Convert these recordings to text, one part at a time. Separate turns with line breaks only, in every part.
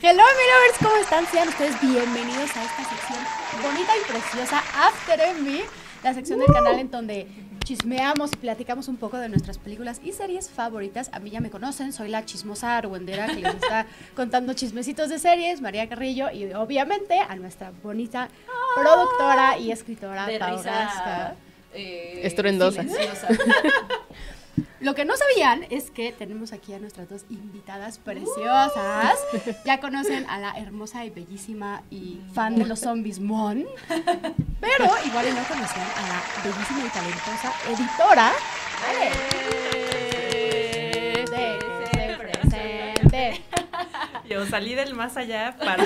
Hello, mi lovers, ¿cómo están? Sean ustedes bienvenidos a esta sección bonita y preciosa After MV, la sección del canal en donde chismeamos y platicamos un poco de nuestras películas y series favoritas. A mí ya me conocen, soy la chismosa argüendera que les está contando chismecitos de series, María Carrillo, y obviamente a nuestra bonita productora y escritora
de
Pau
risa
Gasca.
eh,
Estruendosa.
Lo que no sabían es que tenemos aquí a nuestras dos invitadas preciosas. Ya conocen a la hermosa y bellísima y fan de los zombies Mon. Pero igual no conocían a la bellísima y talentosa editora. De que se presente.
Yo salí del más allá para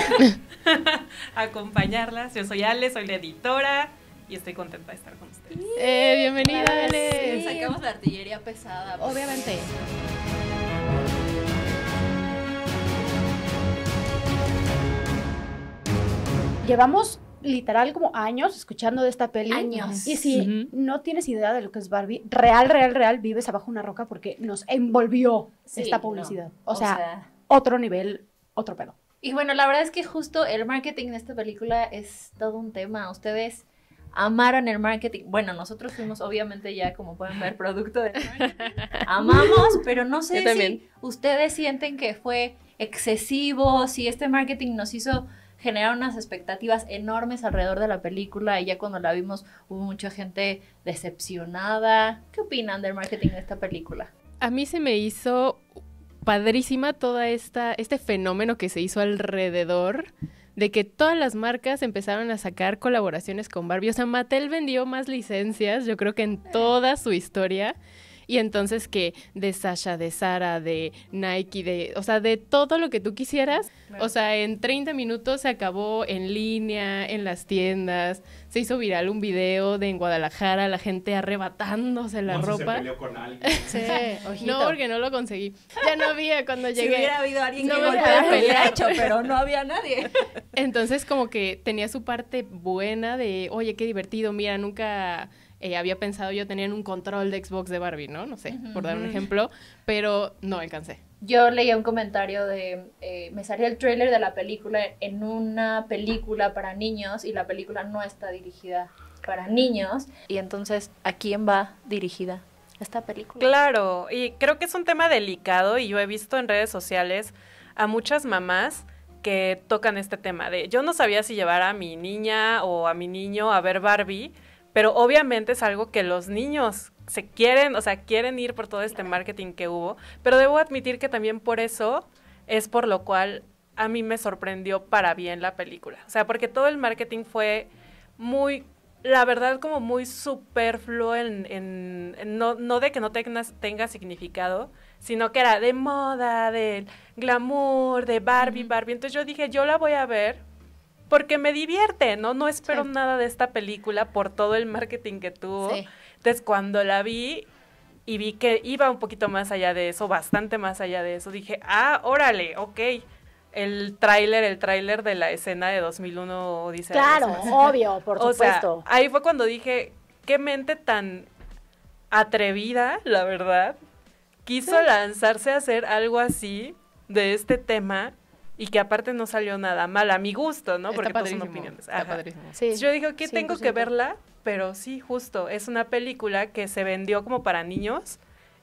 acompañarlas. Yo soy Ale, soy la editora y estoy contenta de estar con ustedes.
Eh, bienvenida,
Claro,
Ale.
sí.
Sacamos la artillería pesada. pues.
Obviamente. Llevamos literal como años escuchando de esta peli.
Años.
Y si no tienes idea de lo que es Barbie, real, real, real, vives abajo una roca porque nos envolvió
Sí,
esta publicidad.
O
O, sea,
sea-
otro nivel, otro pedo.
Y bueno, la verdad es que justo el marketing de esta película es todo un tema. Ustedes amaron el marketing. Bueno, nosotros fuimos obviamente ya, como pueden ver, producto del marketing. Amamos, pero no sé si ustedes sienten que fue excesivo, si este marketing nos hizo generar unas expectativas enormes alrededor de la película y ya cuando la vimos hubo mucha gente decepcionada. ¿Qué opinan del marketing de esta película?
A mí se me hizo padrísima toda esta este fenómeno que se hizo alrededor de que todas las marcas empezaron a sacar colaboraciones con Barbie. O sea, Mattel vendió más licencias, yo creo que en toda su historia. Y entonces que de Sasha, de Sara, de Nike, de, o sea, de todo lo que tú quisieras. O sea, en 30 minutos se acabó en línea, en las tiendas. Se hizo viral un video de en Guadalajara, la gente arrebatándose la ropa.
Se peleó con alguien.
Sí,
No, porque no lo conseguí. Ya no había cuando
Si
llegué.
hubiera habido alguien
No
que
me
golpeara, hubiera
pelear.
hecho, pero no había nadie.
Entonces como que tenía su parte buena de, oye, qué divertido, mira, nunca eh, había pensado yo tener un control de Xbox de Barbie, ¿no? No sé, por dar un ejemplo, pero no alcancé.
Yo leía un comentario de, eh, me salía el tráiler de la película en una película para niños y la película no está dirigida para niños. Y entonces, ¿a quién va dirigida esta película?
Claro, y creo que es un tema delicado y yo he visto en redes sociales a muchas mamás que tocan este tema de yo no sabía si llevar a mi niña o a mi niño a ver Barbie, pero obviamente es algo que los niños se quieren, o sea, quieren ir por todo este marketing que hubo, pero debo admitir que también por eso es por lo cual a mí me sorprendió para bien la película. O sea, porque todo el marketing fue muy, la verdad, como muy superfluo en, en- en no, no de que no tenga, tenga significado, sino que era de moda, del glamour, de Barbie, Barbie. Entonces yo dije, yo la voy a ver porque me divierte, ¿no? No espero
Sí.
nada de esta película por todo el marketing que tuvo.
Sí.
Entonces cuando la vi y vi que iba un poquito más allá de eso, bastante más allá de eso, dije, ah, órale, ok. El tráiler, el tráiler de la escena de 2001 dice
Claro, obvio, por
o sea,
supuesto.
ahí fue cuando dije, qué mente tan atrevida, la verdad, quiso lanzarse a hacer algo así de este tema y que aparte no salió nada mal a mi gusto, ¿no? Porque todas son
padrísimo,
opiniones.
está
Ajá.
padrísimo.
Sí,
Entonces yo dije, que tengo que
100%.
verla, pero sí, justo, es una película que se vendió como para niños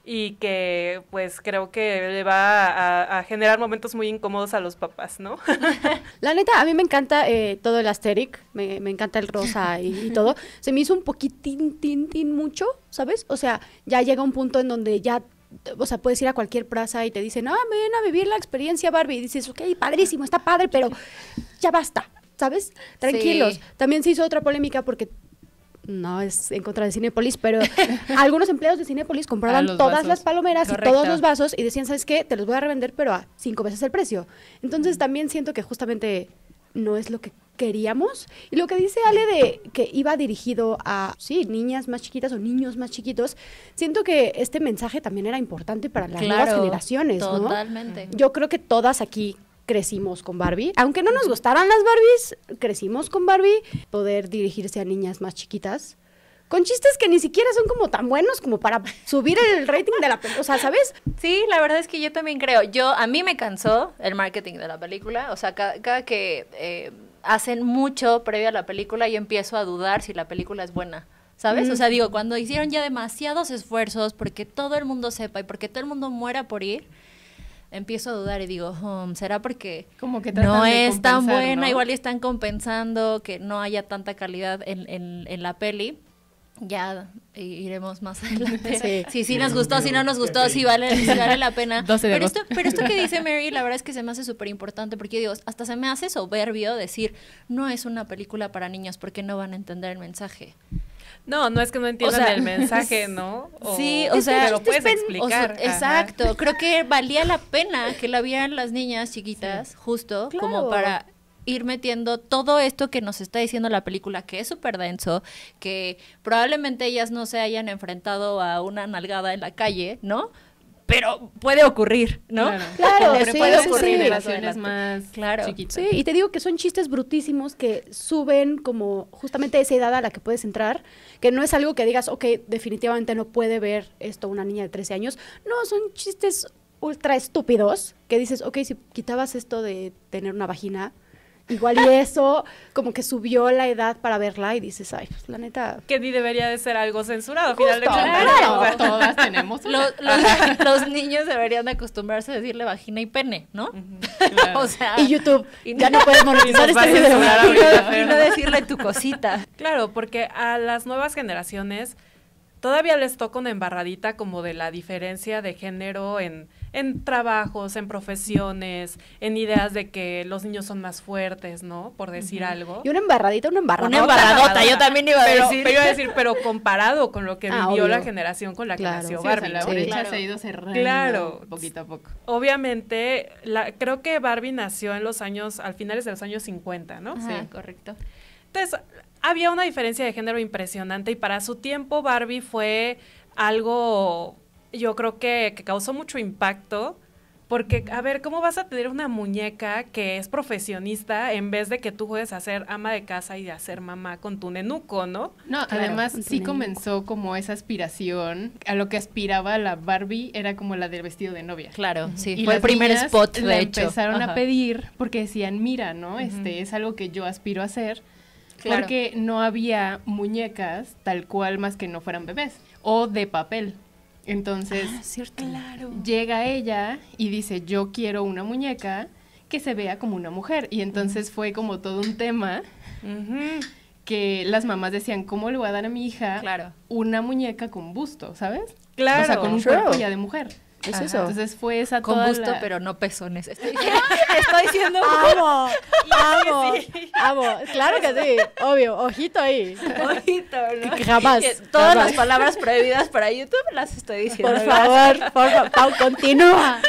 y que pues creo que le va a, a generar momentos muy incómodos a los papás, ¿no?
La neta, a mí me encanta eh, todo el asteric, me, me encanta el rosa y, y todo. Se me hizo un poquitín, tin, tin mucho, ¿sabes? O sea, ya llega un punto en donde ya, o sea, puedes ir a cualquier plaza y te dicen, ah, ven a vivir la experiencia Barbie. Y dices, ok, padrísimo, está padre, pero ya basta, ¿sabes? Tranquilos.
Sí.
También se hizo otra polémica porque no es en contra de Cinépolis, pero algunos empleados de Cinépolis compraban todas
vasos.
las palomeras y todos los vasos y decían, ¿sabes qué? Te los voy a revender, pero a cinco veces el precio. Entonces también siento que justamente no es lo que queríamos. Y lo que dice Ale de que iba dirigido a, sí, niñas más chiquitas o niños más chiquitos, siento que este mensaje también era importante para las nuevas generaciones, ¿no?
Totalmente.
Yo creo que todas aquí crecimos con Barbie. Aunque no nos gustaran las Barbies, crecimos con Barbie. Poder dirigirse a niñas más chiquitas,
con chistes que ni siquiera son como tan buenos como para subir el rating de la película. O sea, ¿sabes?
Sí, la verdad es que yo también creo. Yo, a mí me cansó el marketing de la película. O sea, cada, cada que eh, hacen mucho previo a la película, yo empiezo a dudar si la película es buena. ¿Sabes? O sea, digo, cuando hicieron ya demasiados esfuerzos porque todo el mundo sepa y porque todo el mundo muera por ir, empiezo a dudar y digo, "Hmm, ¿será porque
Como que tratan
no es tan buena?
¿no?
Igual y están compensando que no haya tanta calidad en, en, en la peli. Ya iremos más adelante.
Sí.
Sí, sí nos gustó, si no nos gustó, si vale, si vale la pena.
12 de
pero, esto, pero esto que dice Mary, la verdad es que se me hace súper importante porque digo, hasta se me hace soberbio decir, no es una película para niños porque no van a entender el mensaje.
No, no es que no entiendan
O sea,
el mensaje, ¿no? O-
Sí, o sea,
pero puedes
O sea,
explicar.
exacto, creo que valía la pena que la vieran las niñas chiquitas, justo,
Claro.
como para ir metiendo todo esto que nos está diciendo la película, que es súper denso, que probablemente ellas no se hayan enfrentado a una nalgada en la calle, ¿no? Pero puede ocurrir, ¿no?
Claro,
Claro,
Pero
sí,
puede
sí,
ocurrir
sí.
generaciones más
Claro.
chiquitas.
Sí, y te digo que son chistes brutísimos que suben como justamente esa edad a la que puedes entrar, que no es algo que digas, ok, definitivamente no puede ver esto una niña de 13 años. No, son chistes ultra estúpidos que dices, ok, si quitabas esto de tener una vagina, igual y eso como que subió la edad para verla y dices, ay, pues la neta...
Que ni debería de ser algo censurado, al final de
Justo, claro.
Todas tenemos.
Los, los- los niños deberían de acostumbrarse a decirle vagina y pene, ¿no?
Claro.
o sea,
Y YouTube,
y
ya
no-
no puedes monetizar este video.
y no decirle tu cosita.
Claro, porque a las nuevas generaciones todavía les toca una embarradita como de la diferencia de género en, en trabajos, en profesiones, en ideas de que los niños son más fuertes, ¿no? Por decir algo.
Y una embarradita, una embarradota.
Una embarradota, yo también iba a
pero,
decir.
pero iba a decir, pero comparado con lo que
Ah,
vivió
obvio.
la generación con la que
Claro.
nació
Sí, o sea,
Barbie.
la brecha
Claro.
se ha ido cerrando
Claro.
poquito a poco.
Obviamente, la, creo que Barbie nació en los años, al finales de los años 50, ¿no?
Ajá,
Sí.
correcto.
Entonces, había una diferencia de género impresionante y para su tiempo Barbie fue algo, yo creo que, que causó mucho impacto. Porque, a ver, ¿cómo vas a tener una muñeca que es profesionista en vez de que tú juegues a ser ama de casa y a ser mamá con tu nenuco, no?
No,
Claro,
además sí
nenuco.
comenzó como esa aspiración, a lo que aspiraba la Barbie era como la del vestido de novia.
Claro, sí,
Y
fue el primer spot,
la
de hecho.
empezaron
Ajá.
a pedir porque decían, mira, ¿no? Este es algo que yo aspiro a hacer.
Claro.
Porque no había muñecas tal cual más que no fueran bebés o de papel. Entonces
Ah, cierto.
llega ella y dice, yo quiero una muñeca que se vea como una mujer. Y entonces fue como todo un tema que las mamás decían, ¿cómo le voy a dar a mi hija
Claro.
una muñeca con busto, ¿sabes?
Claro.
O sea, con un
Sure.
cuerpo ya de mujer.
Es
Ajá.
eso.
Entonces fue esa
Con
toda
gusto,
la-
pero no pezones. Estoy, estoy diciendo
Amo, amo, amo. Claro que sí, obvio, ojito ahí.
bonito, ¿no?
Que jamás,
Que Todas
jamás.
las palabras prohibidas para YouTube las estoy diciendo.
Por favor, por favor, Pau, continúa.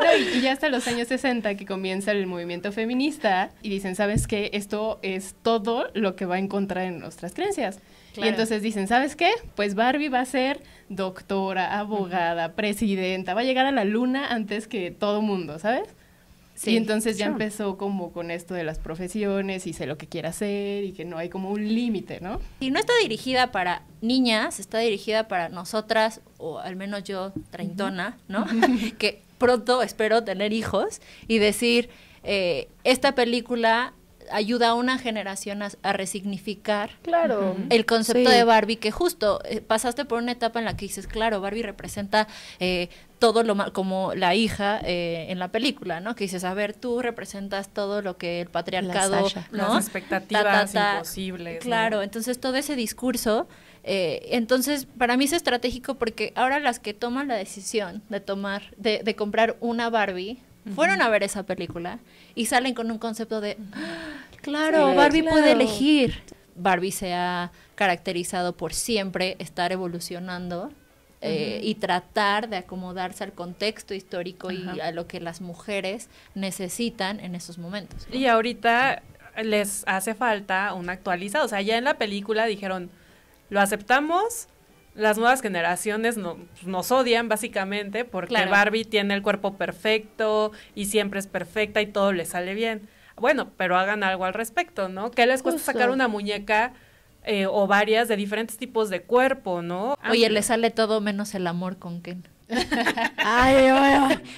No, y, y ya hasta los años 60 que comienza el movimiento feminista y dicen, ¿sabes qué? Esto es todo lo que va en contra de nuestras creencias.
Claro.
Y entonces dicen, ¿sabes qué? Pues Barbie va a ser doctora, abogada, presidenta, va a llegar a la luna antes que todo mundo, ¿sabes?
Sí,
y entonces ya
sure.
empezó como con esto de las profesiones y sé lo que quiere hacer y que no hay como un límite, ¿no?
Y no está dirigida para niñas, está dirigida para nosotras, o al menos yo, treintona, ¿no? que pronto espero tener hijos y decir, eh, esta película ayuda a una generación a, a resignificar
Claro.
el concepto
Sí.
de Barbie, que justo eh, pasaste por una etapa en la que dices, claro, Barbie representa eh, todo lo mal, como la hija eh, en la película, ¿no? Que dices, a ver, tú representas todo lo que el patriarcado,
Sasha.
¿no?
Las expectativas
Ta, ta, ta.
imposibles. ¿no?
Claro, entonces todo ese discurso, eh, entonces para mí es estratégico porque ahora las que toman la decisión de tomar, de, de comprar una Barbie, fueron a ver esa película y salen con un concepto de, "Ah, claro,
Sí,
Barbie
claro.
puede elegir. Barbie se ha caracterizado por siempre estar evolucionando. eh, y tratar de acomodarse al contexto histórico y a lo que las mujeres necesitan en esos momentos. ¿no?
Y ahorita les hace falta un actualizado. O sea, ya en la película dijeron, lo aceptamos, las nuevas generaciones no- nos odian básicamente porque
Claro.
Barbie tiene el cuerpo perfecto y siempre es perfecta y todo le sale bien. Bueno, pero hagan algo al respecto, ¿no? ¿Qué les cuesta
Justo.
sacar una muñeca eh, o varias de diferentes tipos de cuerpo, ¿no?
Oye, le sale todo menos el amor con Ken.
Ay, ay,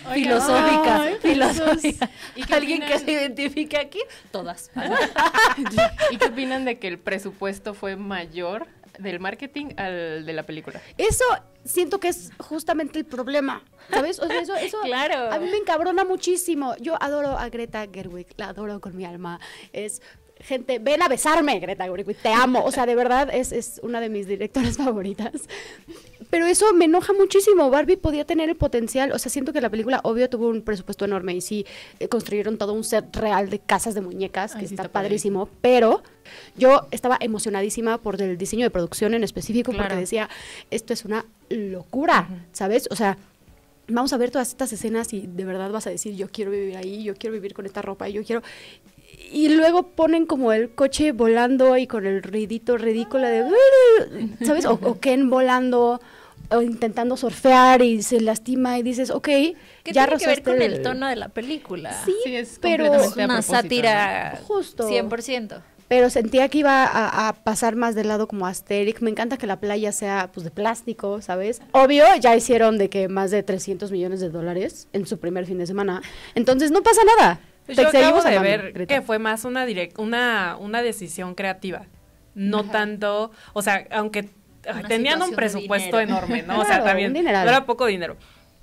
ay.
filosófica,
Ay,
filosófica.
¿Y qué
¿Alguien que se identifique aquí? Todas.
¿Y qué opinan de que el presupuesto fue mayor del marketing al de la película?
Eso siento que es justamente el problema, ¿sabes? O sea, eso, eso
Claro.
a mí me encabrona muchísimo. Yo adoro a Greta Gerwig, la adoro con mi alma. Es gente, ven a besarme, Greta Gerwig, te amo. O sea, de verdad es, es una de mis directoras favoritas. Pero eso me enoja muchísimo. Barbie podía tener el potencial. O sea, siento que la película, obvio, tuvo un presupuesto enorme y sí eh, construyeron todo un set real de casas de muñecas, que
sí,
está,
está padre.
padrísimo. Pero yo estaba emocionadísima por el diseño de producción en específico, porque decía, esto es una locura, ¿sabes? O sea, vamos a ver todas estas escenas y de verdad vas a decir, yo quiero vivir ahí, yo quiero vivir con esta ropa, yo quiero... Y luego ponen como el coche volando y con el ruidito ridículo de... ¿Sabes? O, o Ken volando o intentando surfear y se lastima y dices, ok,
¿Qué
ya
tiene que ver con el tono de la película?
Sí,
Sí, es
pero-
Es una sátira
Justo.
100%.
pero sentía que iba a, a pasar más del lado como Asterix. Me encanta que la playa sea pues de plástico, ¿sabes? Obvio, ya hicieron de que más de 300 millones de dólares en su primer fin de semana. Entonces no pasa nada.
Pues
Te
yo acabo de ver
Greta.
que fue más una, direc- una, una decisión creativa, no tanto, o sea, aunque
Una
tenían un presupuesto enorme, ¿no? o sea, también no era poco dinero.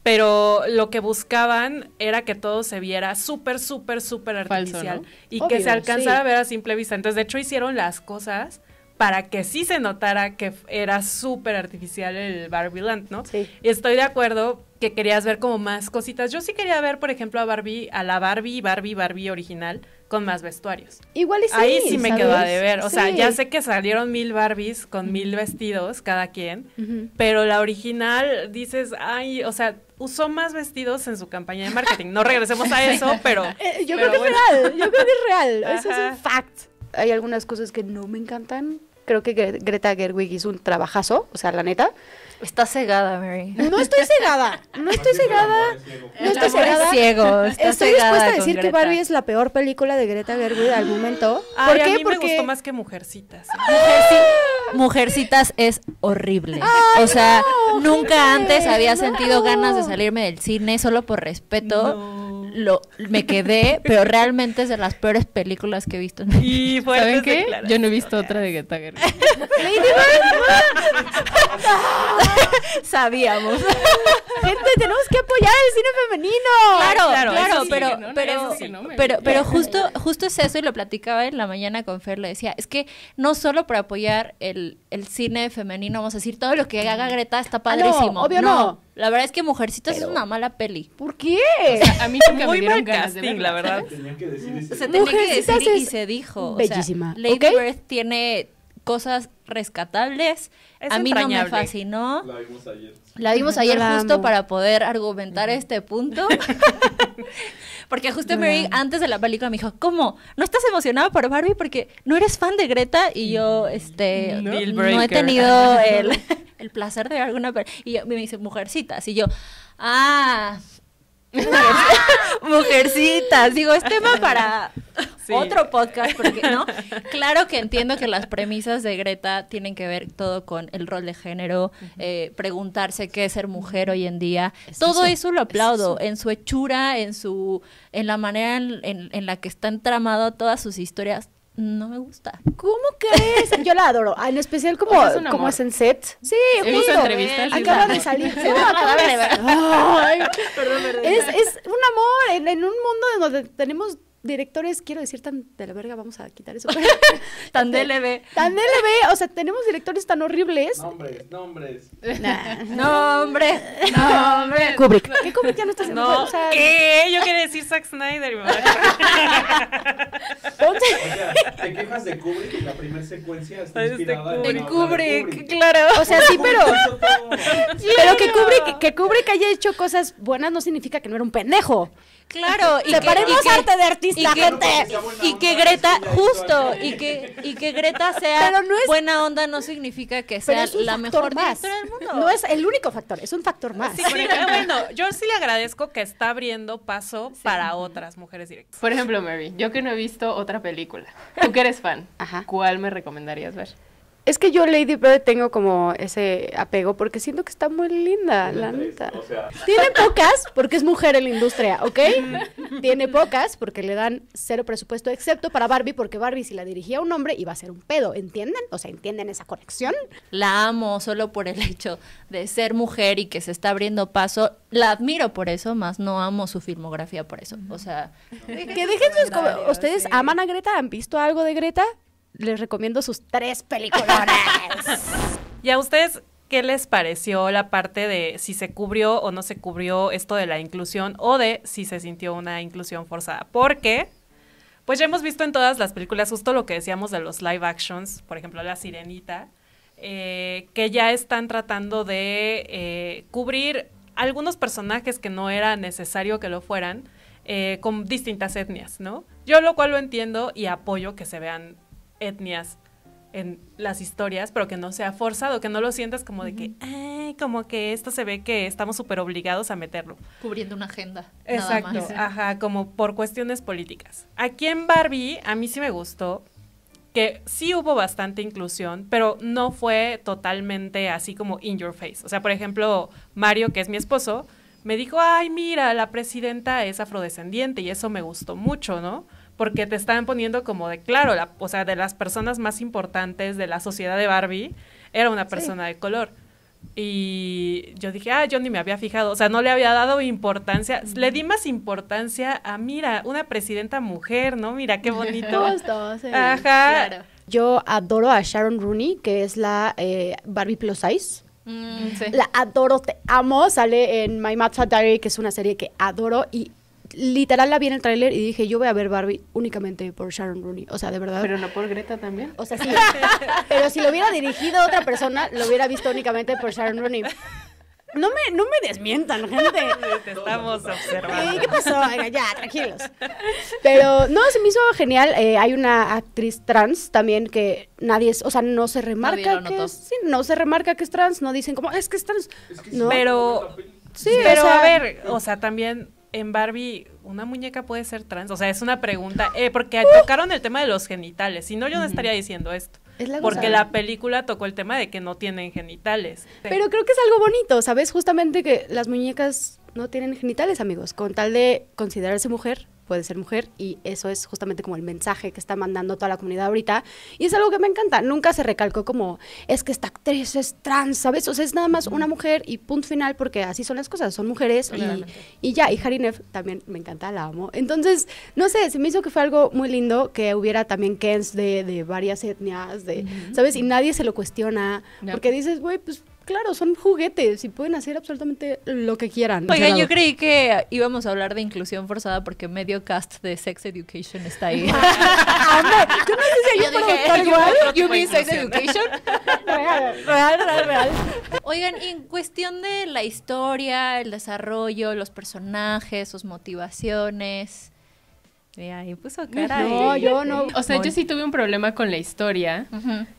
Pero lo que buscaban era que todo se viera súper, súper, súper
Falso,
artificial
¿no?
y
Obvio,
que se alcanzara
sí.
a ver a simple vista. Entonces, de hecho, hicieron las cosas para que sí se notara que era súper artificial el Barbie Land, ¿no?
Sí.
Y estoy de acuerdo que querías ver como más cositas. Yo sí quería ver, por ejemplo, a Barbie, a la Barbie, Barbie, Barbie original con más vestuarios.
Igual y sí,
Ahí sí me
¿sabes?
quedó a deber. O sea, ya sé que salieron mil Barbies con mil vestidos cada quien, pero la original dices, ay, o sea, usó más vestidos en su campaña de marketing. No regresemos a eso, pero...
Eh, yo
pero
creo que
bueno.
es real, yo creo que es real. Eso es un fact. Hay algunas cosas que no me encantan. Creo que Gre- Greta Gerwig hizo un trabajazo, o sea, la neta.
Está cegada, Mary.
No estoy cegada, no estoy cegada. No estoy cegada.
ciego.
Estoy dispuesta a decir que. Barbie es la peor película de Greta Gerwig al momento.
Ay,
¿Por
a
qué?
mí
Porque
me gustó más que Mujercitas.
Mujerci- Mujercitas es horrible. o sea, nunca antes había sentido ganas de salirme del cine solo por respeto.
No.
Lo, me quedé, pero realmente es de las peores películas que he visto.
Y
¿Saben qué? Yo no he visto otra de Greta Gerwig.
Sabíamos.
Gente, tenemos que apoyar el cine femenino.
Claro,
claro,
claro,
eso sí,
pero,
no, no,
pero,
eso sí, no me-
pero, pero justo, justo es eso y lo platicaba en la mañana con Fer, le decía, es que no solo para apoyar el, el cine femenino, vamos a decir, todo lo que haga Greta está
Ah, no,
padrísimo.
obvio no.
La verdad es que Mujercitas
Pero-
es una mala peli.
¿Por qué?
A mí nunca me
Muy
dieron
mal
ganas de
casting,
verla.
la verdad.
Tenían que decir ese.
Se tenía que
Mujercitas
decir y se dijo.
bellísima,
O sea, Lady
¿ok?
Bird tiene cosas rescatables.
Es
a mí no me fascinó.
La vimos ayer.
La vimos ayer
La
justo
amo.
para poder argumentar este punto. Porque justo Mary antes de la película me dijo, ¿cómo? ¿No estás emocionada por Barbie porque no eres fan de Greta? Y yo, este,
No.
no, he tenido el, el placer de ver alguna Y yo- me dice, mujercitas. Y yo, ah, mujercitas. Digo, es tema para
Sí.
otro podcast, porque, ¿no? Claro que entiendo que las premisas de Greta tienen que ver todo con el rol de género, eh, preguntarse qué es ser mujer hoy en día.
Es
todo
eso,
eso lo
es
aplaudo,
eso.
en su hechura, en su, en la manera en, en- en la que están tramado todas sus historias. No me gusta.
¿Cómo crees? Yo la adoro. En especial como,
O sea, es un
como es en set. Sí, justo.
entrevistas
Acaba
es-
de salir. No, acaba de ver. Ay, es, es un amor en, en un mundo en donde tenemos directores, quiero decir tan de la verga, vamos a quitar eso.
Tan DLB.
Tan LB, o sea, tenemos directores tan horribles.
Nombres, nombres.
Nah.
No, hombre. No, hombre.
Kubrick. ¿Qué Kubrick ya no está haciendo?
No,
O sea,
¿qué? Yo quería decir Zack Snyder.
O sea, te quejas de Kubrick y la primera secuencia está inspirada
Kubrick.
en
En
de
Kubrick, claro.
O sea, sí, pero, pero que Kubrick, que Kubrick haya hecho cosas buenas no significa que no era un pendejo.
Claro, y que, y que-
arte de artista,
y que,
gente.
y que Greta, justo, y que, y que Greta sea
Pero no es-
buena onda no significa que
Pero
sea
es un
la mejor
más.
directora del mundo.
No es el único factor, es un factor más.
Sí, bueno, yo sí le agradezco que está abriendo paso para otras mujeres directas.
Por ejemplo, Mary, yo que no he visto otra película. Tú que eres fan,
Ajá.
¿cuál me recomendarías ver?
Es que yo Lady Bird tengo como ese apego porque siento que está muy linda, la neta.
O sea,
Tiene pocas porque es mujer en la industria, ¿ok? Tiene pocas porque le dan cero presupuesto, excepto para Barbie, porque Barbie si la dirigía un hombre iba a ser un pedo, ¿entienden? O sea, ¿entienden esa conexión?
La amo solo por el hecho de ser mujer y que se está abriendo paso. La admiro por eso, más no amo su filmografía por eso. O sea,
Que dejen sus comentarios. ¿Ustedes aman a Greta? ¿Han visto algo de Greta? Les recomiendo sus tres películas.
¿Y a ustedes qué les pareció la parte de si se cubrió o no se cubrió esto de la inclusión o de si se sintió una inclusión forzada? Porque, pues ya hemos visto en todas las películas justo lo que decíamos de los live actions, por ejemplo, La Sirenita, eh, que ya están tratando de eh, cubrir algunos personajes que no era necesario que lo fueran eh, con distintas etnias, ¿no? Yo lo cual lo entiendo y apoyo que se vean etnias en las historias, pero que no sea forzado, que no lo sientas como de que, ay, como que esto se ve que estamos súper obligados a meterlo.
cubriendo una agenda.
Exacto,
Nada más.
ajá, como por cuestiones políticas. Aquí en Barbie, a mí sí me gustó que sí hubo bastante inclusión, pero no fue totalmente así como in your face. O sea, por ejemplo, Mario, que es mi esposo, me dijo, ay, mira, la presidenta es afrodescendiente y eso me gustó mucho, ¿no? Porque te estaban poniendo como de, claro, la, o sea, de las personas más importantes de la sociedad de Barbie, era una persona de color. Y yo dije, ah, yo ni me había fijado, o sea, no le había dado importancia, le di más importancia a, mira, una presidenta mujer, ¿no? Mira, qué bonito.
Justo, sí.
Ajá.
Claro.
Yo adoro a Sharon Rooney, que es la eh, Barbie Plus Size.
Mm, sí.
La adoro, te amo. Sale en My Matcha Diary, que es una serie que adoro. Y literal la vi en el tráiler y dije, yo voy a ver Barbie únicamente por Sharon Rooney. O sea, de verdad.
Pero no por Greta también.
o sea, sí. pero si lo hubiera dirigido otra persona, lo hubiera visto únicamente por Sharon Rooney. No me, no me desmientan, gente.
Te estamos observando.
¿Qué pasó? Oiga, ya, tranquilos. Pero no, se me hizo genial. Eh, hay una actriz trans también que nadie es, o sea, no se remarca que es, sí, no se remarca que es trans, no dicen como, es que es trans. no,
Pero,
sí,
pero
o sea,
a ver, o sea, también en Barbie, ¿una muñeca puede ser trans? O sea, es una pregunta, eh, porque tocaron el tema de los genitales, si no yo no estaría diciendo esto.
Es la
porque la película tocó el tema de que no tienen genitales.
Pero creo que es algo bonito, ¿sabes? Justamente que las muñecas no tienen genitales, amigos. Con tal de considerarse mujer, puede ser mujer. Y eso es justamente como el mensaje que está mandando toda la comunidad ahorita. Y es algo que me encanta. Nunca se recalcó como, es que esta actriz es trans, ¿sabes? O sea, es nada más una mujer y punto final, porque así son las cosas. Son mujeres y, y ya. Y Harry Neff también me encanta, la amo. Entonces, no sé, se me hizo que fue algo muy lindo que hubiera también Kens de, de varias etnias, de, ¿sabes? Y nadie se lo cuestiona.
No.
Porque dices, güey, pues claro, son juguetes y pueden hacer absolutamente lo que quieran.
Oigan, yo creí que íbamos a hablar de inclusión forzada porque medio cast de Sex Education está ahí.
Hombre, yo no sé si hay
Yo
un productor igual.
¿You mean Sex Education?
Real, real, real, real.
Oigan, y en cuestión de la historia, el desarrollo, los personajes, sus motivaciones. Mira, ahí puso cara.
No, yo no.
O sea, yo sí tuve un problema con la historia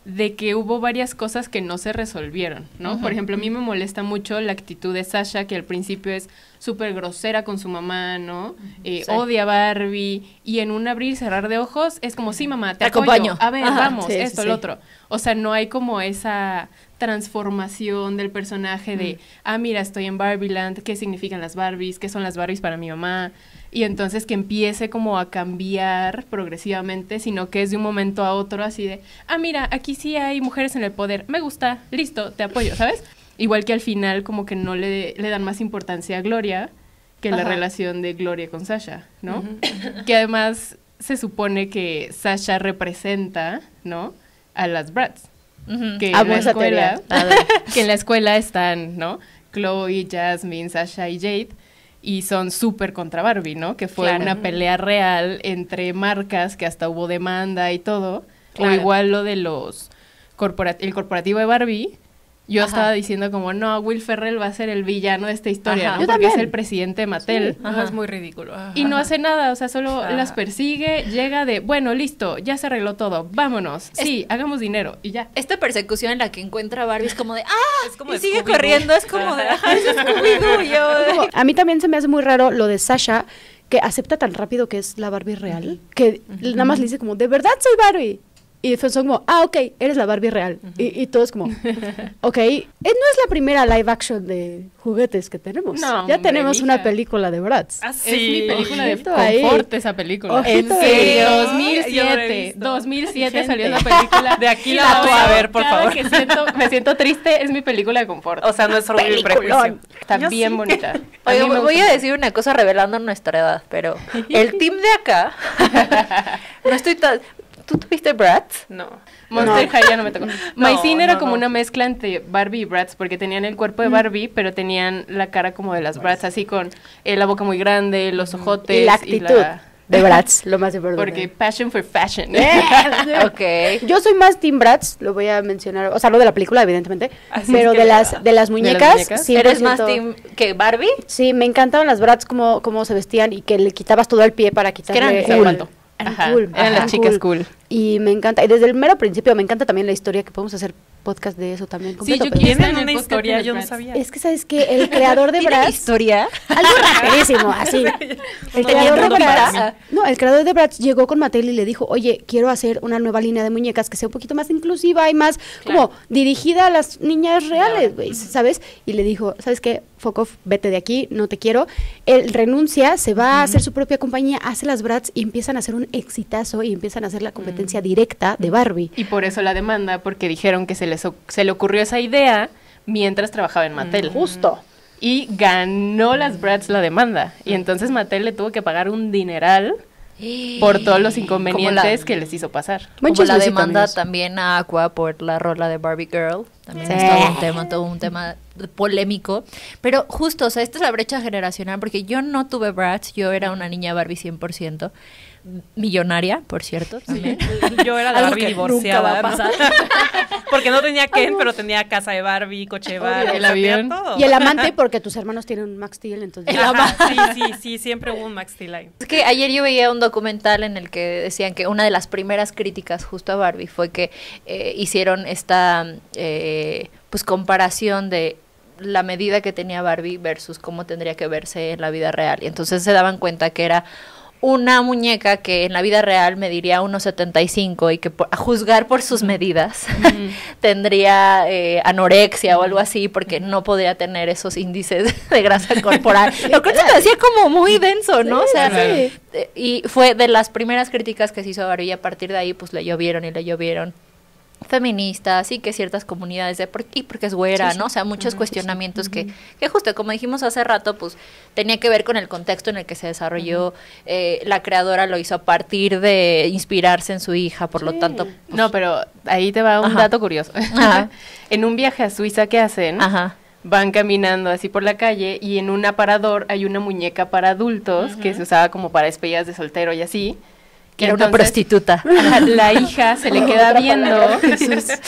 de que hubo varias cosas que no se resolvieron, ¿no? Por ejemplo, a mí me molesta mucho la actitud de Sasha, que al principio es súper grosera con su mamá, ¿no? Eh,
Sí.
Odia a Barbie, y en un abrir y cerrar de ojos es como, sí, mamá, te,
Te
apoyo.
acompaño.
A ver,
Ajá.
vamos,
Sí,
esto,
sí.
el otro. O sea, no hay como esa transformación del personaje de, ah, mira, estoy en Barbieland, ¿qué significan las Barbies? ¿Qué son las Barbies para mi mamá? Y entonces que empiece como a cambiar progresivamente, sino que es de un momento a otro así de, ah, mira, aquí sí hay mujeres en el poder, me gusta, listo, te apoyo, ¿sabes? Igual que al final como que no le, le dan más importancia a Gloria que la relación de Gloria con Sasha, ¿no? que además se supone que Sasha representa, ¿no? A las Brats.
Ujú.
Que en
Amo
la
esa
escuela,
teoría.
que en la escuela están, ¿no? Chloe, Jasmine, Sasha y Jade y son súper contra Barbie, ¿no? Que fue
Claro.
una pelea real entre marcas que hasta hubo demanda y todo.
Claro.
O igual lo de los el corporativo de Barbie. Yo
Ajá.
estaba diciendo como, no, Will Ferrell va a ser el villano de esta historia,
Ajá.
¿no?
Yo
Porque es el presidente de Mattel.
Ajá.
es muy ridículo. Ajá.
Y no hace nada, o sea, solo
Ajá.
las persigue, llega de, bueno, listo, ya se arregló todo, vámonos, sí, hagamos dinero y ya.
Esta persecución en la que encuentra a Barbie es como de ¡ah!
Es como
y
de
sigue corriendo, es como de ¡ajá! Es Scooby-Doo", y yo de-
A mí también se me hace muy raro lo de Sasha, que acepta tan rápido que es la Barbie real, que nada más le dice como, de verdad soy Barbie. Y fue son como, ah, ok, eres la Barbie real. y, y todo es como, ok, eh, no es la primera live action de juguetes que tenemos.
No,
ya
hombre,
tenemos una película de Bratz.
Ah,
Es
sí.
mi película de
ahí.
confort esa película.
Ojito
en serio,
Yo no la he
2007,
visto.
2007 salió esa película.
De aquí la voy a ver, por
cada
favor.
que siento, me siento triste, es mi película de confort.
O sea, no es orgullo y prejuicio.
Está
Yo
bien
sí.
bonita.
Oye, voy
gusta.
a decir una cosa revelando nuestra edad, pero el team de acá, no estoy tan... ¿Tú tuviste Bratz?
No.
Monster High ya no me tocó. My Scene era
no,
como
no.
una mezcla entre Barbie y Bratz, porque tenían el cuerpo de Barbie, pero tenían la cara como de las Bratz, así con eh, la boca muy grande, los ojotes.
Y la actitud de Bratz, lo más importante.
Porque passion for fashion.
Ok.
Yo soy más Team Bratz, lo voy a mencionar, o sea, lo de la película, evidentemente,
Así
pero
es que
de las, de las muñecas,
muñecas?
100%.
¿Eres más team que Barbie?
Sí, me encantaban las Bratz como, como se vestían y que le quitabas todo el pie para quitarle
eran cool.
zapato. Eran
Ajá,
cool,
eran
ajá,
las chicas cool.
Y me encanta, y desde el mero principio me encanta también la historia, que podemos hacer podcast de eso también. completo,
yo
pero-
quiero- en
una
podcast
historia, yo no sabía.
Es que sabes que el creador de
¿Tiene
Bratz,
historia?
algo rapidísimo, así. El creador de Bratz, no, el creador de Bratz llegó con Mattel y le dijo, oye, quiero hacer una nueva línea de muñecas que sea un poquito más inclusiva y más como dirigida a las niñas reales, güey, ¿sabes? Y le dijo, ¿sabes qué? Fuck off, vete de aquí, no te quiero. Él renuncia, se va a hacer su propia compañía, hace las Bratz y empiezan a hacer un exitazo y empiezan a hacer la competencia directa de Barbie.
Y por eso la demanda, porque dijeron que se, les, se le ocurrió esa idea mientras trabajaba en Mattel.
Justo.
Y ganó las Bratz la demanda. Y entonces Mattel le tuvo que pagar un dineral por todos los inconvenientes
la-
que les hizo pasar.
Como la demanda
amigos.
también a Aqua por la rola de Barbie Girl. También
Sí.
es todo un tema, todo un tema polémico. Pero justo, o sea, esta es la brecha generacional, porque yo no tuve Bratz, yo era una niña Barbie 100%. Millonaria, por cierto, también.
Yo era la Barbie
que nunca va
divorciada.
a
¿no?
pasar.
Porque no tenía Ken, pero tenía casa de Barbie, coche de Barbie.
El avión.
todo.
Y el amante, porque tus hermanos tienen un Max Steel, entonces...
Ajá, sí, sí, sí, siempre hubo un Max Steel ahí.
Es que ayer yo veía un documental en el que decían que una de las primeras críticas justo a Barbie fue que eh, hicieron esta eh, pues comparación de la medida que tenía Barbie versus cómo tendría que verse en la vida real. Y entonces se daban cuenta que era una muñeca que en la vida real mediría 1,75 y que por- a juzgar por sus medidas tendría eh, anorexia o algo así porque no podría tener esos índices de grasa corporal. Lo cual se me hacía como muy denso, ¿no? o sea,
sí.
eh, y fue de las primeras críticas que se hizo a Barbie y a partir de ahí pues le llovieron y le llovieron feministas y que ciertas comunidades de por, y porque es güera, ¿no? O sea, muchos cuestionamientos que, que justo como dijimos hace rato, pues tenía que ver con el contexto en el que se desarrolló. Eh, la creadora lo hizo a partir de inspirarse en su hija, por lo tanto. pues,
No, pero ahí te va un
Ajá.
dato curioso.
Ajá.
en un viaje a Suiza que hacen,
Ajá.
van caminando así por la calle y en un aparador hay una muñeca para adultos que se usaba como para despedidas de soltero y así.
Que era una prostituta.
ajá, la hija se le queda viendo,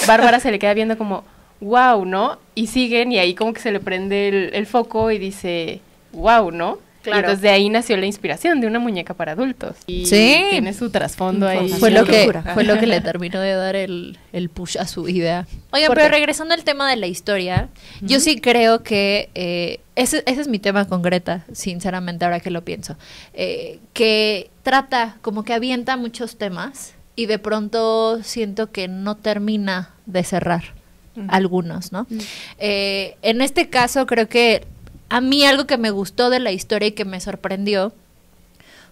Bárbara se le queda viendo como, wow, ¿no? Y siguen y ahí como que se le prende el, el foco y dice, wow, ¿no?
Claro.
Y entonces de ahí nació la inspiración de una muñeca para adultos. Y
Sí.
tiene su trasfondo ahí.
Fue lo, que, fue lo que le terminó de dar el, el push a su idea. Oigan, pero regresando al tema de la historia, yo sí creo que eh, ese, ese es mi tema con Greta, sinceramente, ahora que lo pienso. Eh, que trata, como que avienta muchos temas y de pronto siento que no termina de cerrar algunos, ¿no? Eh, en este caso, creo que a mí algo que me gustó de la historia y que me sorprendió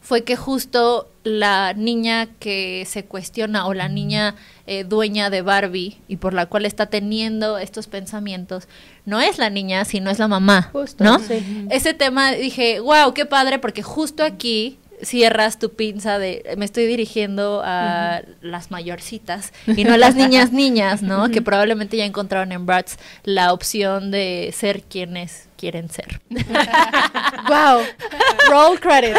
fue que justo la niña que se cuestiona o la niña eh, dueña de Barbie y por la cual está teniendo estos pensamientos no es la niña, sino es la mamá,
Justo,
¿no?
sí.
Ese tema dije, wow, qué padre, porque justo aquí cierras tu pinza de me estoy dirigiendo a las mayorcitas y no a las niñas niñas, ¿no? Que probablemente ya encontraron en Bratz la opción de ser quienes quieren ser.
Wow. Roll credits.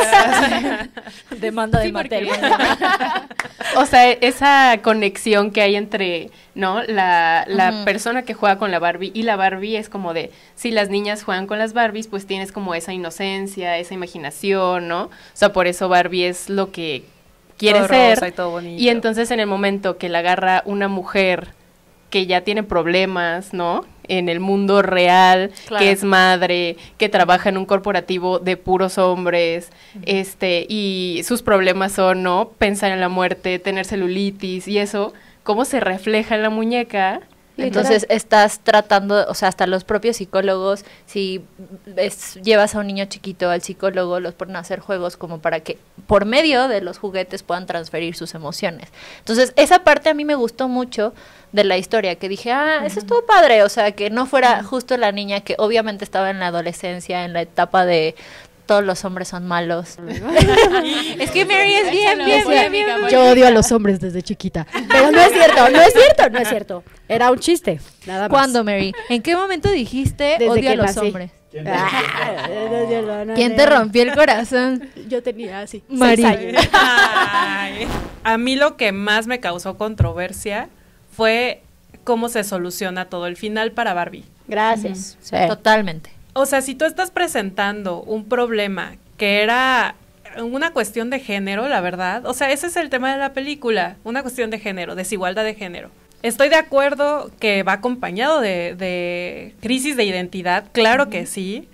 Demanda de
Sí, porque-
Mattel.
o sea, esa conexión que hay entre, ¿no? La, la persona que juega con la Barbie y la Barbie es como de, si las niñas juegan con las Barbies, pues tienes como esa inocencia, esa imaginación, ¿no? O sea, por eso Barbie es lo que quiere
Todo
ser.
rosa y todo bonito.
Y entonces en el momento que la agarra una mujer que ya tiene problemas, ¿no? En el mundo real,
Claro.
que es madre, que trabaja en un corporativo de puros hombres, este, y sus problemas son, ¿no? Pensar en la muerte, tener celulitis y eso, cómo se refleja en la muñeca.
Entonces estás tratando, o sea, hasta los propios psicólogos, si ves- llevas a un niño chiquito al psicólogo, los ponen a hacer juegos como para que por medio de los juguetes puedan transferir sus emociones. Entonces, esa parte a mí me gustó mucho de la historia, que dije, ah, eso estuvo padre, o sea, que no fuera justo la niña que obviamente estaba en la adolescencia, en la etapa de todos los hombres son malos. es que Mary es bien, bien, bien, bien.
Yo odio a los hombres desde chiquita. Pero no es cierto, no es cierto, no es cierto. Era un chiste, nada más.
¿Cuándo, Mary? ¿En qué momento dijiste
Desde
odio a los
nací.
hombres?
¿Quién
Ah, no, no, no, no,
¿Quién
no.
te rompió el corazón?
Yo tenía así.
Ay, a mí lo que más me causó controversia fue cómo se soluciona todo el final para Barbie.
Gracias. Sí.
Totalmente.
O sea, si tú estás presentando un problema que era una cuestión de género, la verdad, o sea, ese es el tema de la película, una cuestión de género, desigualdad de género. Estoy de acuerdo que va acompañado de, de crisis de identidad, claro que sí,